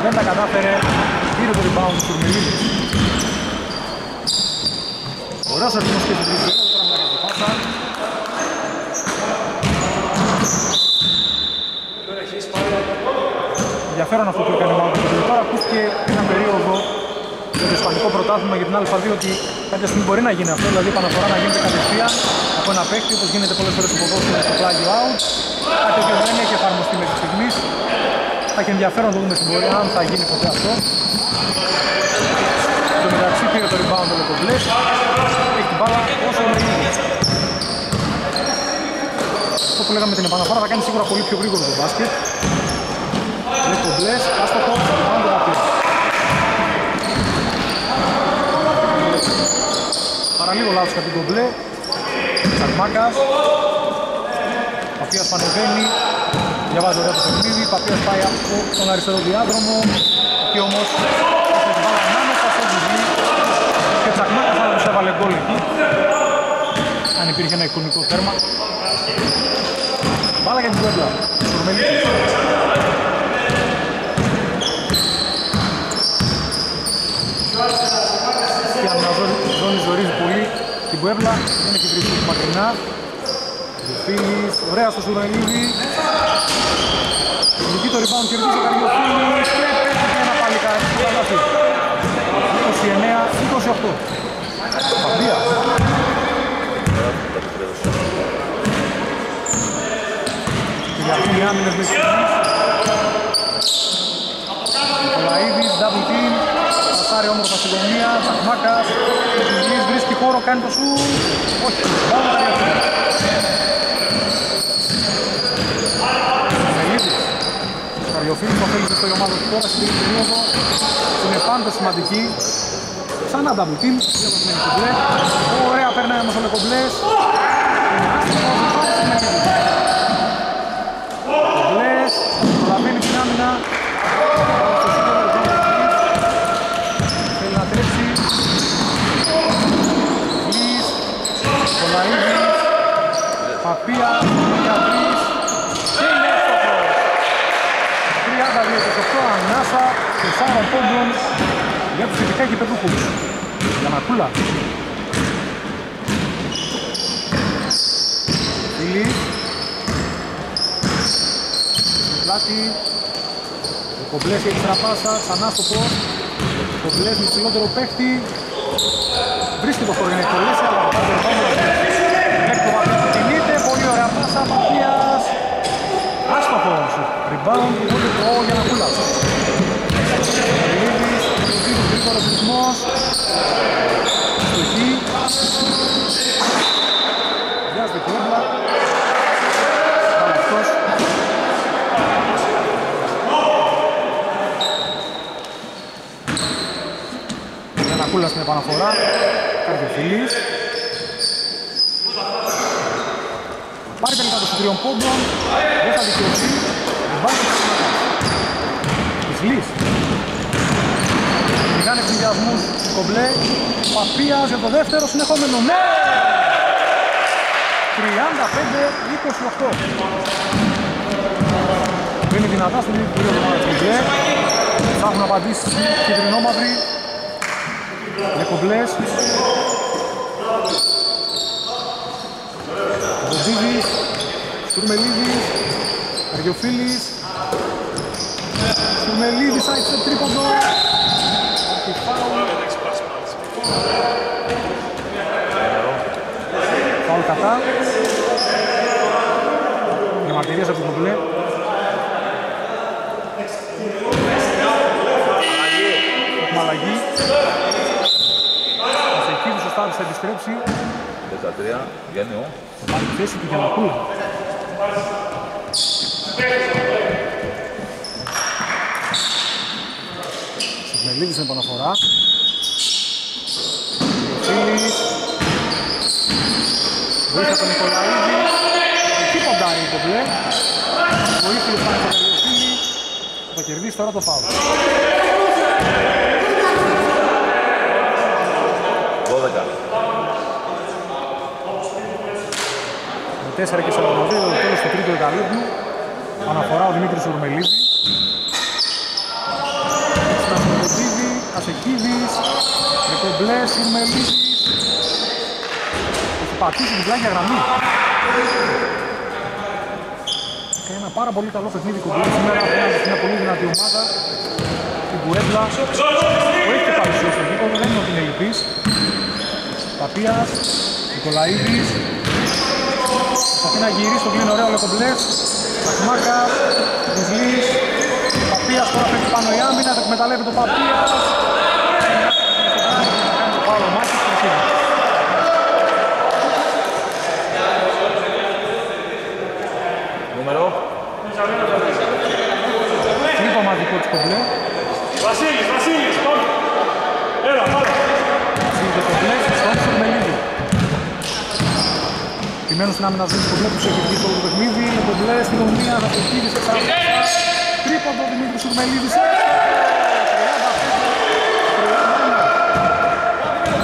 Δεν τα κατάφερε. Πήρε το rebound του Τουρμιλίδης. Ωραίος αριθμός και στην τρίτη. Τώρα μια καλή πάσα. Ενδιαφέρον αυτό που έκανε μάλλον το παιδί. Τώρα ακούστηκε ένα περίοδο για το Ισπανικό πρωτάθλημα για την Α2 ότι κάποια στιγμή μπορεί να γίνει αυτό, δηλαδή η επαναφορά να γίνεται κατευθείαν από ένα παίκτη όπως γίνεται πολλές φορές στο ποδόσφαιρο στο πλάγιο out. Κάτι που δεν έχει εφαρμοστεί μέχρι στιγμής. Θα έχει ενδιαφέρον να το δούμε στην πορεία αν θα γίνει ποτέ αυτό. Στο μεταξύ πήρε το rebound το Λεκομπλές. Έχει την μπάλα όσο είναι ήδη. Αυτό που λέγαμε την επαναφορά θα κάνει σίγουρα πολύ πιο γρήγορο το μπάσκετ. Λεκομπλές, άστοχο, rebound το Παπίας. Παραλίγο λάθος κατά την κομπλέ. Τσαρμάκας. Παπίας πανεβαίνει. Διαβάζει ωραία το παιχνίδι. Παπίας πάει από τον αριστερό διάδρομο. Εκεί όμως έχει την μπάλα ανάμεσα στο τζιζί. Και Τσαρμάκας θα τους έβαλε γκολ εκεί. Αν υπήρχε ένα εικονικό τέρμα. Μπάλα για την Κουέμπλα. Σουρμελίτης. Και αν ζώνη ζορίζει πολύ την Κουέμπλα, δεν έχει βρει πολύ μακρινά. Διοφίλης, ωραία στο Σουρανίδη. Τελική το rebound κερδίζει ο Καριοφίλης και πέφτει και ένα παλικάρι στο καλάθι. 29-28. Παπία. Κυριαρχούν οι άμυνες μέχρι στιγμής. Νικολαίδης, double team. Πασάρει όμορφα στη γωνία, Τσαχμάκας. Κυριαρχής βρίσκει χώρο, κάνει το σου. Όχι, πάμε τα διαφορά. Μελίδης. Καρδιοφίλης το θέλει στο ομάδα του τώρα στην τρίτη περίοδο. Είναι πάντα σημαντική. Ξανά double team, δεν μας μένει κομπλέ. Ωραία περνάει όμως ο Λεκομπλές. Είναι άστοχος, υπάρχει με Κομπλές, προλαβαίνει την άμυνα. Στο σύνολο του Τζόνι Θέλει να τρέξει. Γλής, Κολαίδης, Παπία, για τρεις. Και είναι εύστοχος. 32-28, ανάσα, 4 πόντων για τους ειδικά γηπεδούχους. Γιανακούλα. Φίλη. Στην πλάτη. Ο Κομπλές έχει τραπάσα, ξανά στο πώς. Ο Κομπλές με ψηλότερο παίχτη. Βρίσκει το χώρο, είναι κολλήσει, αλλά το πάντα πάνω. Μέχρι το βαθμό που κινείται, πολύ ωραία πάσα, Παπίας. Άστοχος. Rebound, ούτε το Γιανακούλας. Λίδης, Λίδης, γρήγορος ρυθμός. Στοχή. Βιάζεται κούμπλα. Καλαυτός. Γιανακούλας στην επαναφορά. Καρδιοφιλής. Πάρει τελικά το τριών πόντων. Δεν θα δικαιωθεί. Ριμπάνει και Μηχάνε εξηγιασμούς κομπλέ. Παπίας για το δεύτερο συνεχόμενο. Ναι! 35-28. Μπαίνει δυνατά στην περίοδο του κομπλέ. Θα έχουν απαντήσει κεντρινόμαυροι. Με κομπλές. Βοντίδης, Στουρμελίδης, Αριοφίλης, Στουρμελίδης, άρχισε τρίποντο. Αντιφάουλ. Φάουλ κατά. Διαμαρτυρίες από την κομπλέ. Έχουμε αλλαγή. Ο Σεκίδης ο Στάδης θα επιστρέψει. 13, βγαίνει ο. Θα πάρει τη θέση του Γιανακούλα. Σιγμελίδης στην επαναφορά. Φίλης. Βοήθεια τον Νικολαίδης. Εκεί ποντάρει το μπλε. Βοήθεια του Φάνης Κολαίδη. Θα κερδίσει τώρα το φάουλ. 12. Με 4 και 42 το τέλος του τρίτου δεκαλέπτου. Αναφορά ο Δημήτρης Ουρμελίδης. Συναστροποντίδη, Ασεκίδης, Ρεκομπλές, Ουρμελίδης. Έχει πατήσει την πλάγια γραμμή. Και ένα πάρα πολύ καλό παιχνίδι κομπλές σήμερα απέναντι σε μια πολύ δυνατή ομάδα. Την Πουέμπλα. Που έχει και παρουσία στο γήπεδο, δεν είναι ότι είναι λυπής. Παπίας, Νικολαίδης, Προσπαθεί να γυρίσει το κλείνει ωραίο Λεκομπλές. Μάκα, Βουσλής, Παπίας τώρα πέφτει πάνω η άμυνα, θα εκμεταλλεύει το Παπίας. Θα κάνει το πάλο μάτι και φύγει. Νούμερο. Τρίπο μαδικό της κομπλέ. Βασίλης, Βασίλης, πάμε. Έλα, πάμε. Φύγει το κομπλέ, στον Σουρμελίδη. Επιμένω στην άμυνα του κομπλέ που έχει βγει στο όλο το παιχνίδι. Είναι κομπλέ στην ομιλία, θα το φύγει σε ξανά. Τρίποντο Δημήτρη Σουρμελίδης.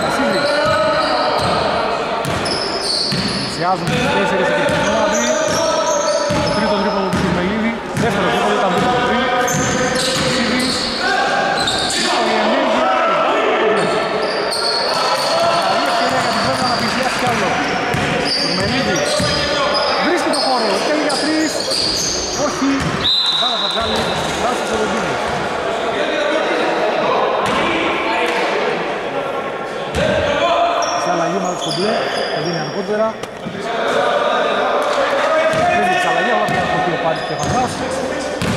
Βασίλη. Πλησιάζουν τις τέσσερις και την Νόαδη. Το τρίτο τρίποντο του Σουρμελίδη. Δεύτερο τρίποντο ήταν τρίποντο του πριν. Βασίλης. Η ενέργεια. Καλή ευκαιρία για την Βέρνα να πλησιάσει κι άλλο. Σουρμελίδης. Βρίσκει το χώρο. Θέλει για τρεις. Όχι. Η μπάλα θα βγάλει. Βάζει στο Ροντίνο. Σε αλλαγή ομάδα στο μπλε. Θα δίνει αργότερα. Παίζει της αλλαγή, αλλά πέρα από ο Πάλης και Βανδάς.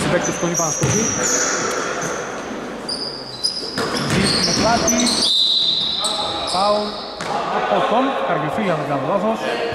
Συμπαίκτες τον είπαν στο πει. Ζήσει με πλάτη. Φάουλ από τον Καρδιοφίλη, αν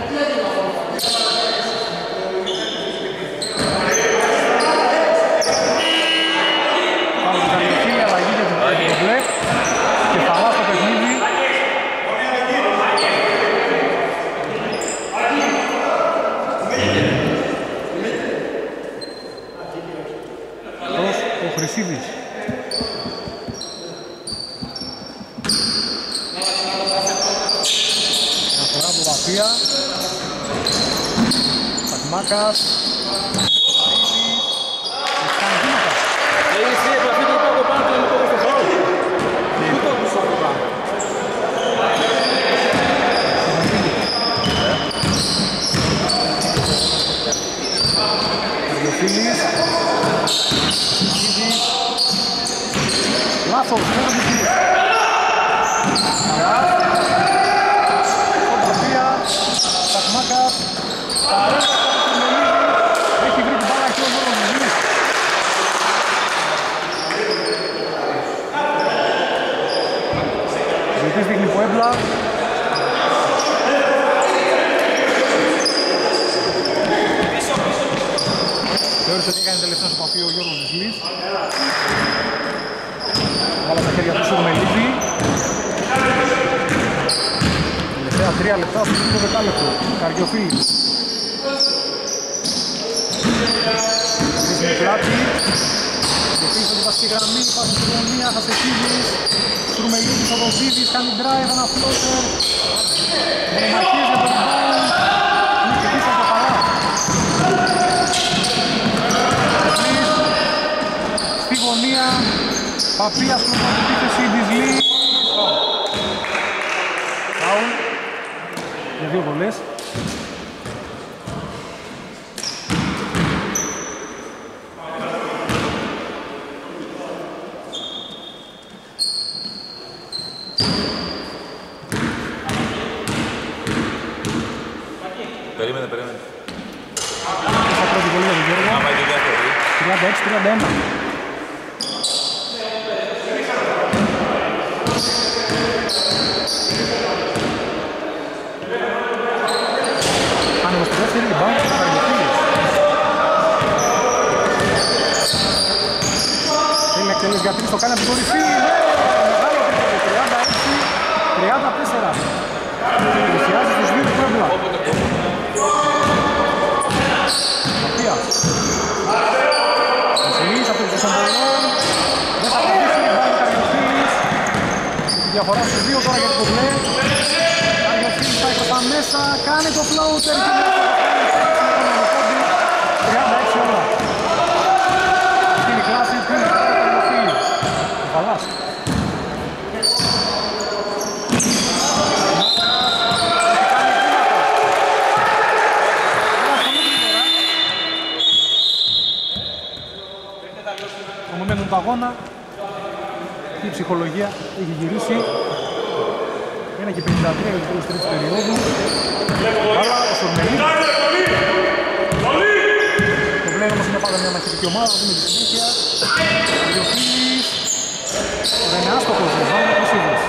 Τα τρία λεπτά στο πρώτο δεκάλεπτο. Καρδιοφίλη. Αρχίζει πλάτη. Καριοφίλης τη γραμμή, πάση στην γωνία, θα σε φύγεις. Στρουμελίδης, Οδοσίδης, κάνει drive, ένα φλότερ. Μαρκίζει με τον Μπάουν. Είναι από παρά. Καριοφίλης. Στη γωνία. Παπίας προς την επίθεση της Λίης. πολλές. Περίμενε, περίμενε. Θα πρώτη πολύ με τον Γιώργο. Άμα είναι 36-31. Δεν είναι άστοχος, δεν είναι άστοχος ίδιος.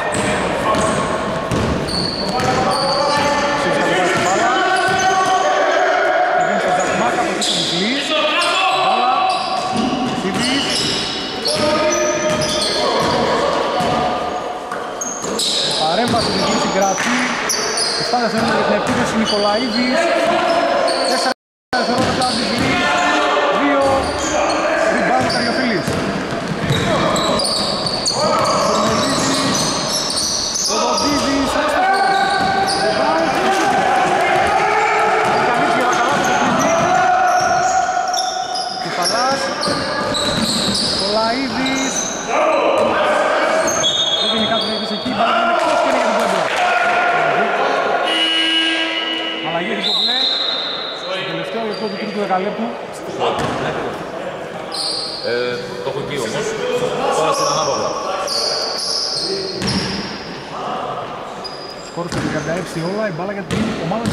Παρέμβαση δική συγκράτη. Επάνω θέλουμε για την επίδοση Νικολαίδης. παίξει όλα η μπάλα για την ομάδα.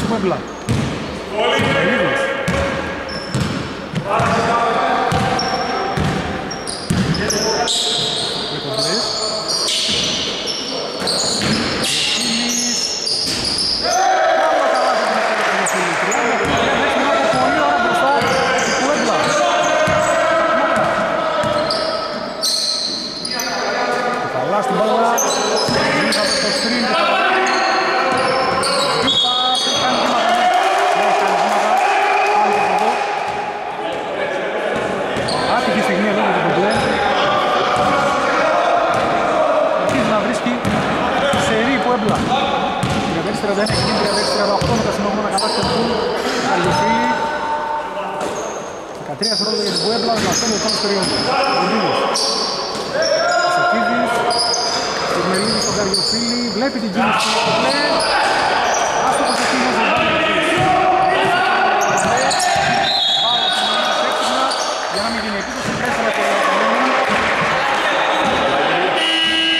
Για να μην γίνει επίθεση, τέσσερα το επόμενο.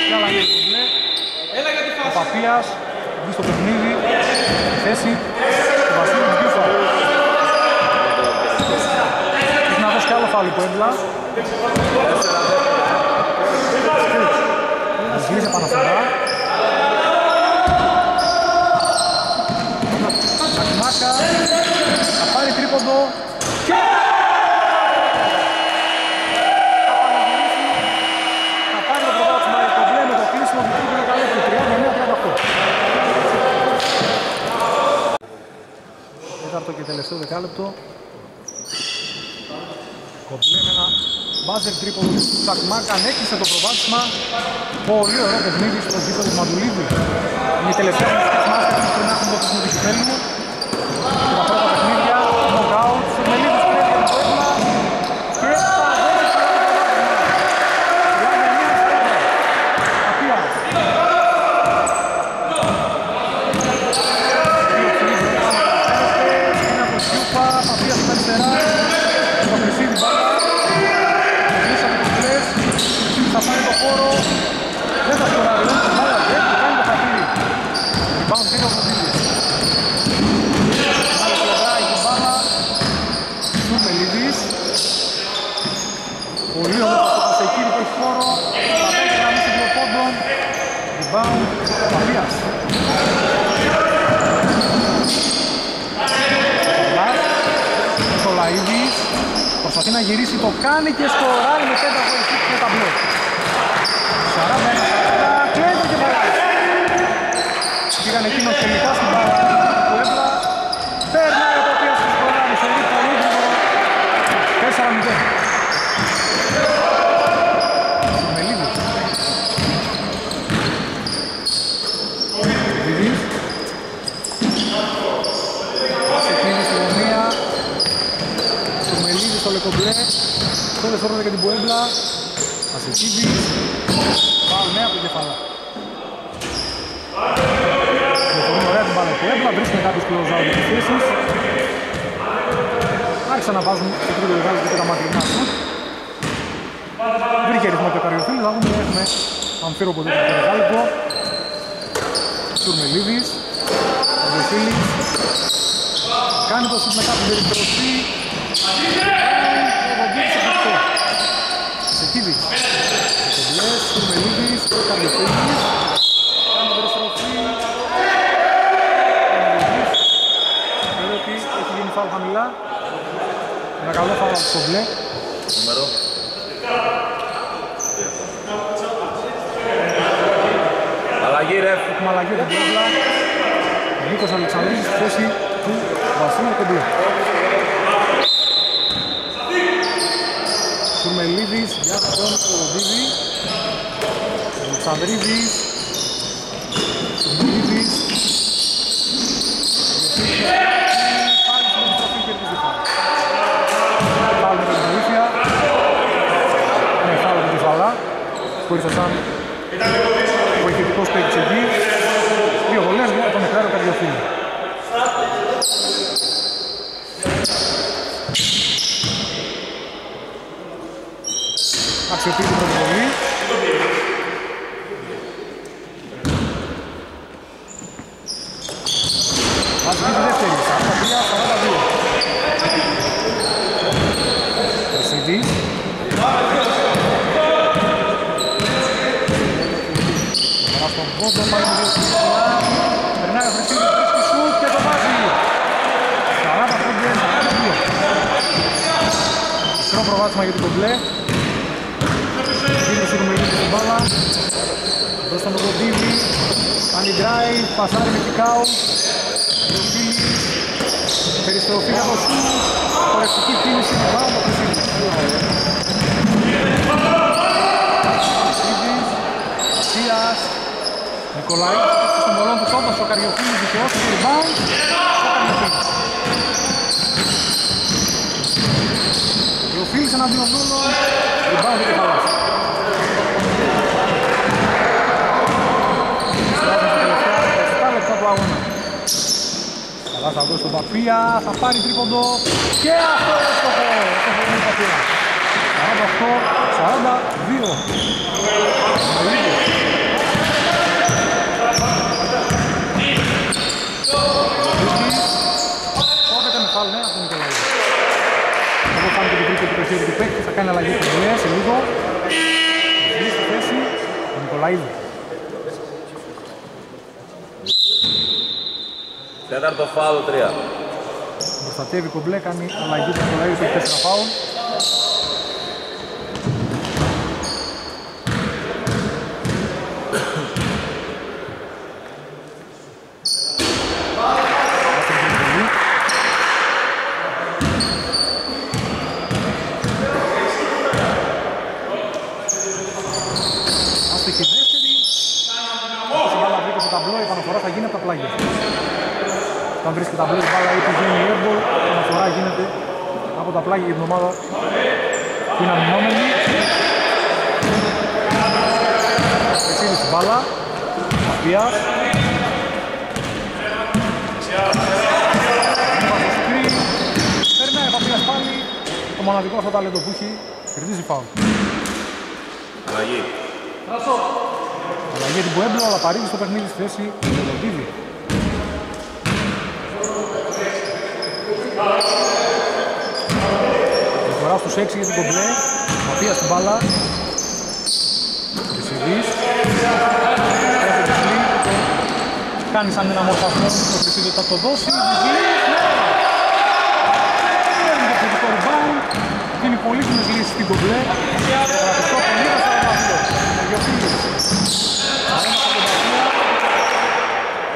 Και αλλαγή του Κομπλέ. Ο Παπίας μπει στο παιχνίδι, στη θέση του Βασίλη Γκιούφα. Έχει να δώσει κι άλλο φάουλ που έμπλα. Γύρισε επαναφορά. Τσακμάκα. Θα πάρει τρίποντο. Και... Θα πανηγυρίσει. Θα πάρει το πρωτάθλημα το μπλε με το κλείσιμο του τρίποντο καλέπτου. 39-38. Τέταρτο και τελευταίο δεκάλεπτο. Κομπλέ με ένα μπάζερ τρίποδο του Τσακμάκα ανέκλεισε το προβάδισμα. Πολύ ωραίο παιχνίδι στο γήπεδο του Μαντουλίδη. Είναι η τελευταία μας μάστερ που να έχουμε το παιχνίδι του Θέλμου. Και τα πρώτα παιχνίδια, knockout, Σουρμελίδης πρέπει για την Πόβλα. Και θα δώσει το προβάδισμα. 39-40. Απία. Είναι από Σιούπα, Απία στην αριστερά. Στο Χρυσίδη μπάλα. Κλείσαμε τους πλές. Χρυσίδης θα πάρει το χώρο. Δεν θα σκοράρει όμως την μπάλα. Δεν του κάνει το χατήρι. Πάμε πίσω από την Άλλη πλευρά έχει την μπάλα. Σουμελίδης. Πολύ ωραίο το Πασεκύρη που έχει χώρο. Πατάει τη γραμμή των δύο πόντων. Rebound. Παπίας. Νικολαίδης προσπαθεί να γυρίσει, το κάνει και σκοράρει με πέντα βοηθή και τα μπλοκ. 41-40, κλέβει και μπαλάει. Πήγαν εκείνος τελικά στην μπάλα του Έμπλα. Περνάει ο Παπίας και σκοράρει σε λίγο πολύ γρήγορο. 4-0. Μελίδης. Διδής. Ξεκίνησε στη γωνία. Σουρμελίδης στο Λεκομπλέ. Στο δευτερόλεπτο για την Πουέμπλα. Ασεκίδης. Πάω νέα από την κεφαλά. Προχωρούν ωραία την μπάλα Πουέμπλα. Βρίσκουν κάποιους close out τις θέσεις. Άρχισαν να βάζουν το τρίτο δεκάλεπτο και τα μακρινά σου. Βρήκε ρυθμό και ο Καριοφίλης. Να δούμε έχουμε αμφίρο ποτέ το δεκάλεπτο. Σουρμελίδης. Καριοφίλης. Κάνει το σουτ μετά την περιτροφή. Και τον γύρισε αυτό. Σεκίδης. Κομπλές, Σουρμελίδης, Καρδιοφίλης. Κάνει την περιστροφή. Καρδιοφίλης. Θεωρώ ότι έχει γίνει φάουλ χαμηλά. Ένα καλό φάουλ από το μπλε. Νούμερο. Αλλαγή ρεφ. Έχουμε αλλαγή από την πλευρά. Νίκος Αλεξανδρίδης στη θέση του Βασίλη Κομπλέ. Σουρμελίδης για τον Κολοδίδη. Αλεξανδρίδης. Σουρμελίδης. Πάλι στην επιστροφή και την φάουλ. Φάουλ με την βοήθεια. Ναι, φάουλ με την φαλά. Που ήρθε σαν βοηθητικός παίκτης εκεί. Δύο βολές για τον Εκράριο Καρδιοφίλη. Αξιοποιεί την πρωτοβολή. Βάζει και τη δεύτερη, 43-42. Περσίδης. Περνά στον πόντο, πάει με δύο στην πλευρά. Περνάει ο Χρυσίδης, βρίσκει σουτ και το βάζει. 40 πόντες, 42. Μικρό προβάδισμα για την κομπλέ. Γύρω στην Ρουμελίδη στην μπάλα. Εδώ στον Κοντίβι. Κάνει drive, πασάρει με κικάου. Γιοφίλης. Περιστροφή για το σουτ. Κορεκτική κίνηση, πάνω το Χρυσίδης. Χρυσίδης. Ασίας. Νικολάη, στον πολλών του Σόντος, ο Καριοφίλης δικαιώσει το rebound. Ο Καριοφίλης. Καριοφίλης εναντίον όλων, rebound και χαλάς. Στράβουν τα τελευταία 17 λεπτά του αγώνα. Καλά θα δώσει τον Παπία, θα πάρει τρίποντο και αυτό είναι στο χώρο. Το χώρο είναι Παπία. 48-42. Με λίγο. Κόβεται με φάλ, ναι, από τον Νικολαίδη. Εδώ φάνηκε την τρίτη επιτυχία του παίκτη, θα κάνει αλλαγή του Μιλέα σε λίγο. Ζηλεί στη θέση, ο Νικολαίδη. Τέταρτο φάουλ, τρία. Προστατεύει κομπλέ, κάνει αλλαγή του Νικολαίδη, που έχει 4 φάουλ. Άστοχη δεύτερη. Όπως η μπάλα βρήκε στο ταμπλό, η επαναφορά θα γίνει από τα πλάγια. Όταν βρίσκει τα μπλε μπάλα ή πηγαίνει η airball, η επαναφορά γίνεται από τα πλάγια για την ομάδα που είναι αμυνόμενη. Εξήγησε την μπάλα. Μαφίας. Έβαζε screen. Περνάει ο Παπίας πάλι. Το μοναδικό αυτό ταλέντο που έχει. Κερδίζει φάουλ. Αλλαγή. Αλλαγή του Μπουέμπλο, αλλά παρήγει στο παιχνίδι στη θέση του Λεβοντίδη. Διαφορά στους 6 για την κομπλέ. Μαφία στην μπάλα. Χρυσιδής. Τρέφει τη σλή. Κάνει σαν ένα μορφασμό στο Χρυσίδη θα το δώσει. Βυζλής, ναι. Παίρνει το θετικό rebound. Δίνει πολύτιμες λύσεις στην κομπλέ. Γραφιστό 50-42. Γεωφίλης. Αρένα από τον Παπία.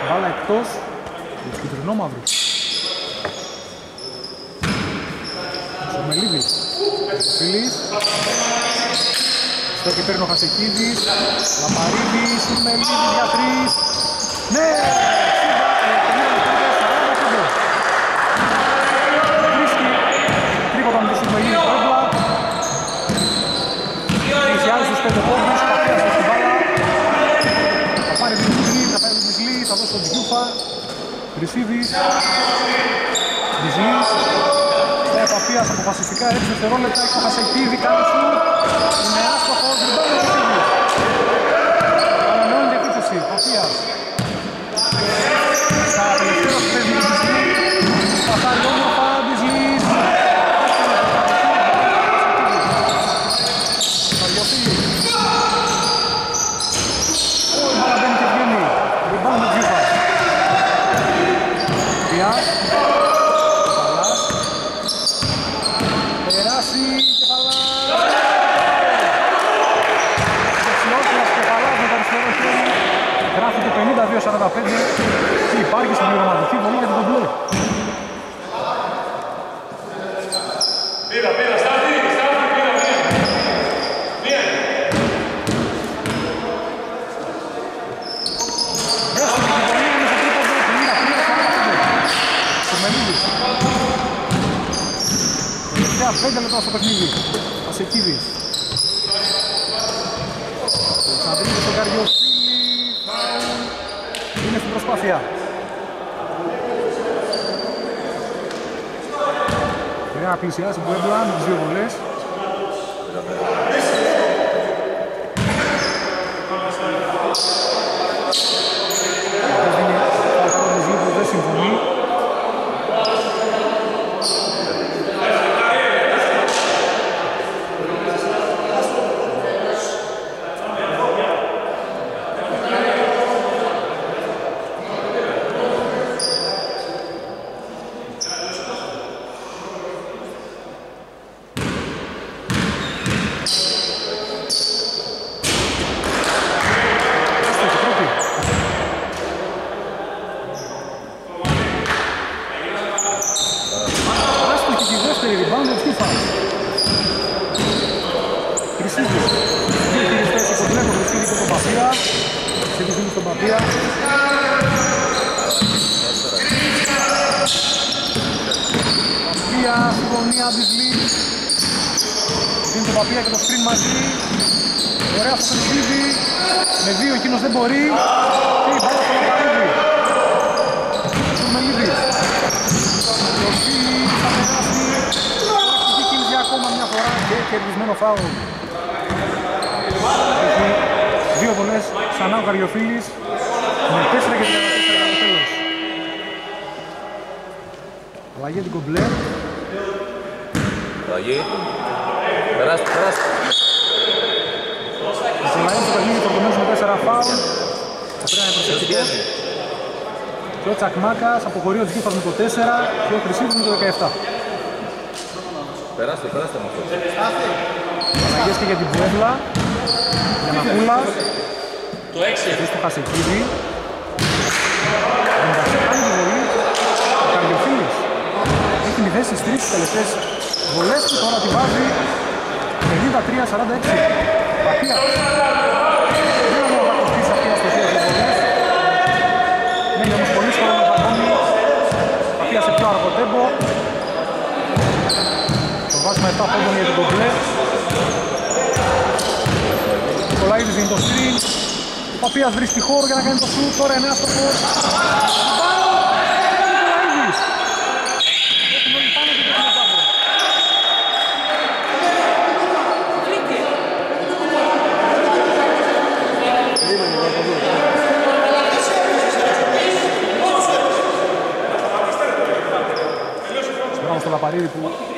Μπάλα εκτός. Για τους κυτρινόμαυρους. Σομελίδης. Φίλης. Στο εκεί παίρνει ο Χασεκίδης. Λαπαρίδης. Σομελίδης για τρεις. Ναι! 60, ε, 50 λεπτά, 45. Βρίσκει τρίποτα με τη Σομελίδη τρέμπλα. Πλησιάζει στους πέντε πόντους. Παπίας στην μπάλα. Θα πάρει την Βυζλή, θα πάρει την Βυζλή, θα δώσει τον Τζιούφα. Χρυσίδης. Βυζλής. Ε, Παπίας αποφασιστικά 6 δευτερόλεπτα, έχει το Χασεκίδη, κάνει σου. Είναι άστοχος, δεν πάει ο Χρυσίδης. Ανανεώνει την επίθεση, Παπίας. Στα τελευταία που παίζει η Βυζλή. Θα πάρει όμορφα, Βυζλής. Καριοφίλης. Ω, η μπάλα μπαίνει και βγαίνει. Rebound ο Τζιούφας. Διάς. Κεφαλάς. Περάσει. Κεφαλάς. Δεξιότητας Κεφαλάς με το αριστερό χέρι. Γράφει το 52-45 και υπάρχει συμπληρωματική βολή για την κομπλέ. Πήρα, πήρα, στάθη, στάθη, πήρα, πήρα. Μία. Έστω και την γωνία μέσα τρίποντο, 53-45. Σομελίδης. Τελευταία 5 λεπτά στο παιχνίδι. Ασεκίδης. Αλεξανδρίδης στον Καριοφίλη. Φάουλ. Είναι στην προσπάθεια. Πρέπει να πλησιάσει ο Μπουέμπλα με τις δύο βολές. μετά από τον για τον κομπλέ. Κολαίδης δίνει το screen. Ο Παπίας βρίσκει χώρο για να κάνει το shoot. Τώρα είναι άστοχο. Πάνω! Κολαίδης! Στο Λαπαρίδη που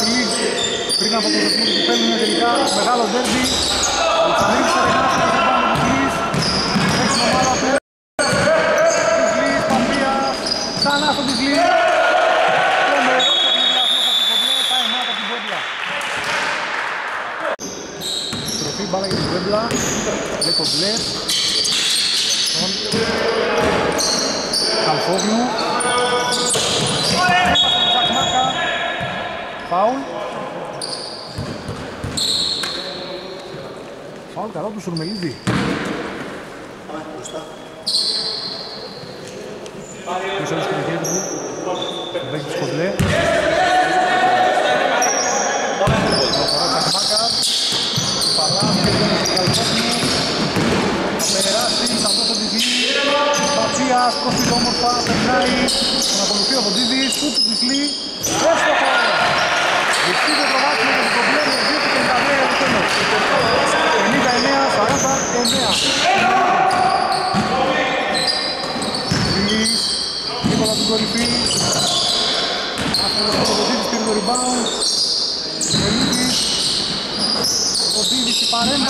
Champions League πριν από το παιχνίδι που παίρνουν τελικά μεγάλο derby. Ο του Σουρμελίδη.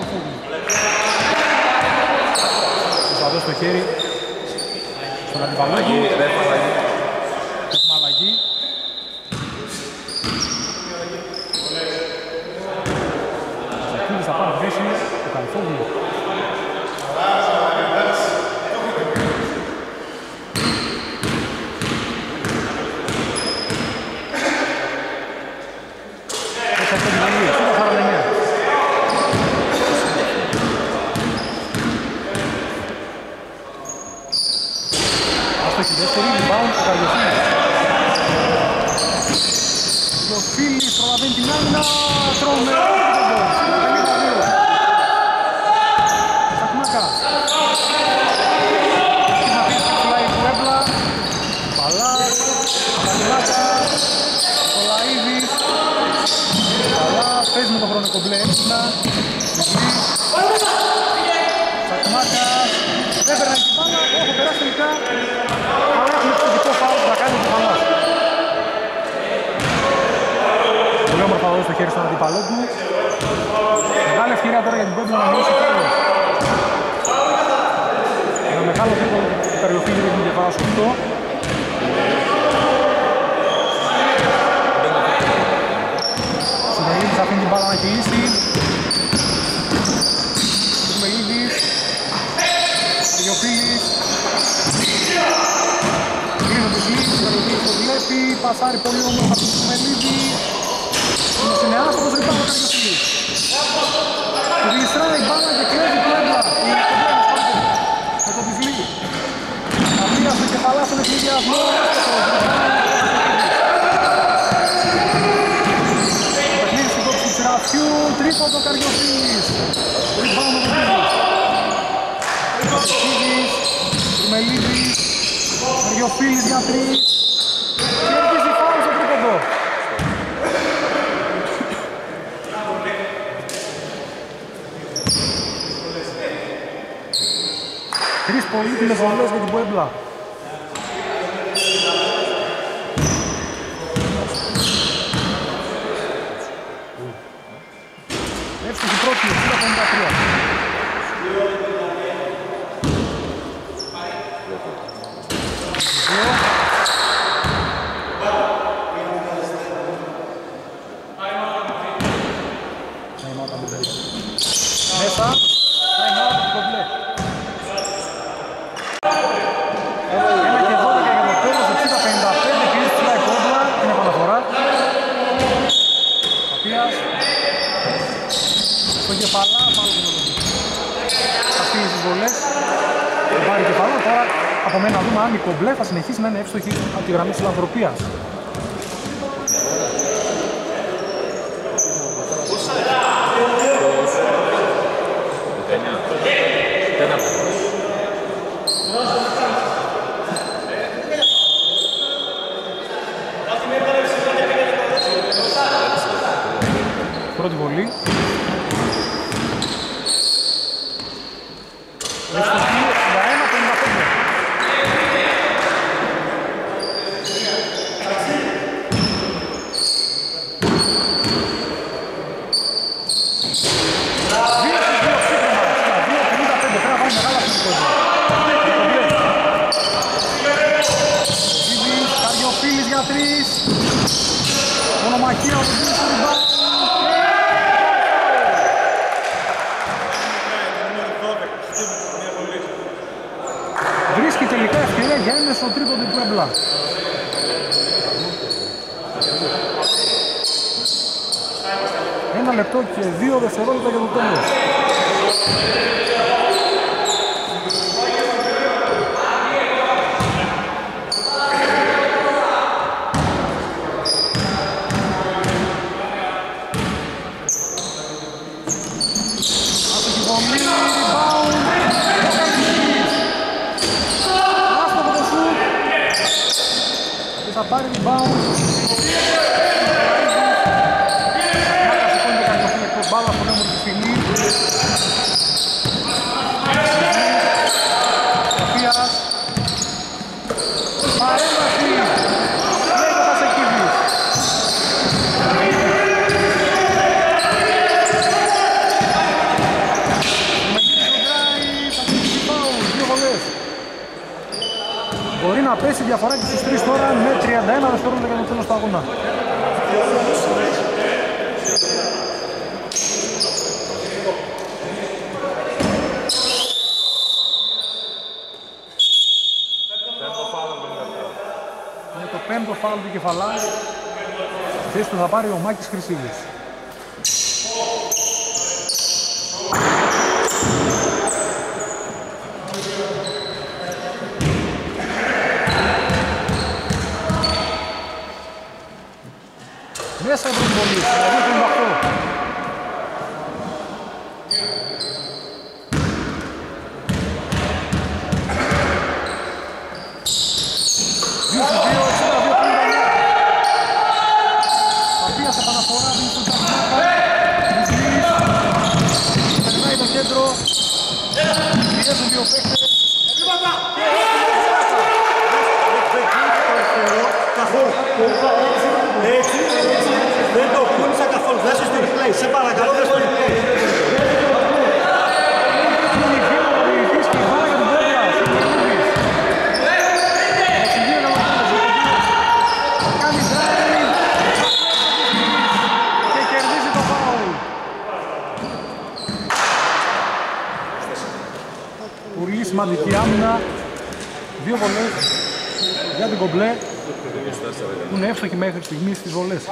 του πάνω από τον Καλφόγλου. Θα δώσει το χέρι στον αντιπαλόγη. Ρε Παναγί. Έχουμε αλλαγή. Ζακίδης θα πάρει θέση του Καλφόγλου. Μέσα από την αλλαγή, 49. Άστοχη δεύτερη, rebound του Καριοφίλης. Ο Φίλης προλαβαίνει την άμυνα, τρομερό τρίποντο, 52. Σακμάκας. Να πει φυλάει του Έμπλα. Παλάς, Παλιλάκας, Κολαίδης. Παλάς, παίζει με τον χρόνο κομπλέ, έξινα. Σακμάκας. Δεν περνάει την μπάλα, έχω περάσει τελικά. Αλλά έχουμε το δικό φάουλ που θα κάνει ο Παλάς. Πολύ όμορφα δώσει το χέρι στον αντίπαλό του. Μεγάλη ευκαιρία τώρα για την Πέμπτη να μειώσει τέλος. Ένα μεγάλο τρίπο του Καριοφίλη για την διαφορά στο 8. Σιμελίδης αφήνει την μπάλα να κυλήσει. Σιμελίδης. Καριοφίλης. Κλείνω το κλείσει, ο Καριοφίλης το βλέπει. Πασάρει πολύ όμορφα του Σιμελίδη. Είναι άστοχος ριμπάουντ ο Καριοφίλης. Του γλιστράει η μπάλα και κλέβει το έμπλα. Η κομπλένος πάντων. Με το τυφλί. Αμία στο κεφαλά στον εκκληδιασμό. Το παιχνίδι στην κόψη του Τσιραφιού. Τρίποντο Καριοφίλης. Ριμπάουντ ο Καριοφίλης. Καριοφίλης. Ρουμελίδης. Καριοφίλης για τρεις. Κερδίζει φάουλ στο τρίποντο. Τρεις πολύτιμες βολές για την Πουέμπλα. Εύστοχη πρώτη, 60-53. Δύο. Time out από την περίπτωση. Μέσα. Time out κομπλέ. Ένα και 12 για το τέλος, 60-55, κυρίες ψηλά η κόμπλα, είναι επαναφορά. Παπίας. Στο κεφαλά, πάνω από τον Θα φύγει στις βολές. Θα πάρει κεφαλά, τώρα από μένα να δούμε αν η κομπλέ θα συνεχίσει να είναι εύστοχη από τη γραμμή της φιλανθρωπίας. trabalho de. διαφορά και στους 3 τώρα με 31 δευτερόλεπτα για το τέλος του αγώνα. Είναι το πέμπτο φάουλ του κεφαλά, θέση που θα πάρει ο Μάκης Χρυσίδης. يصعب الموميس هذيك المقطوع Μπουνέ που και μέχρι στιγμής στις βολές.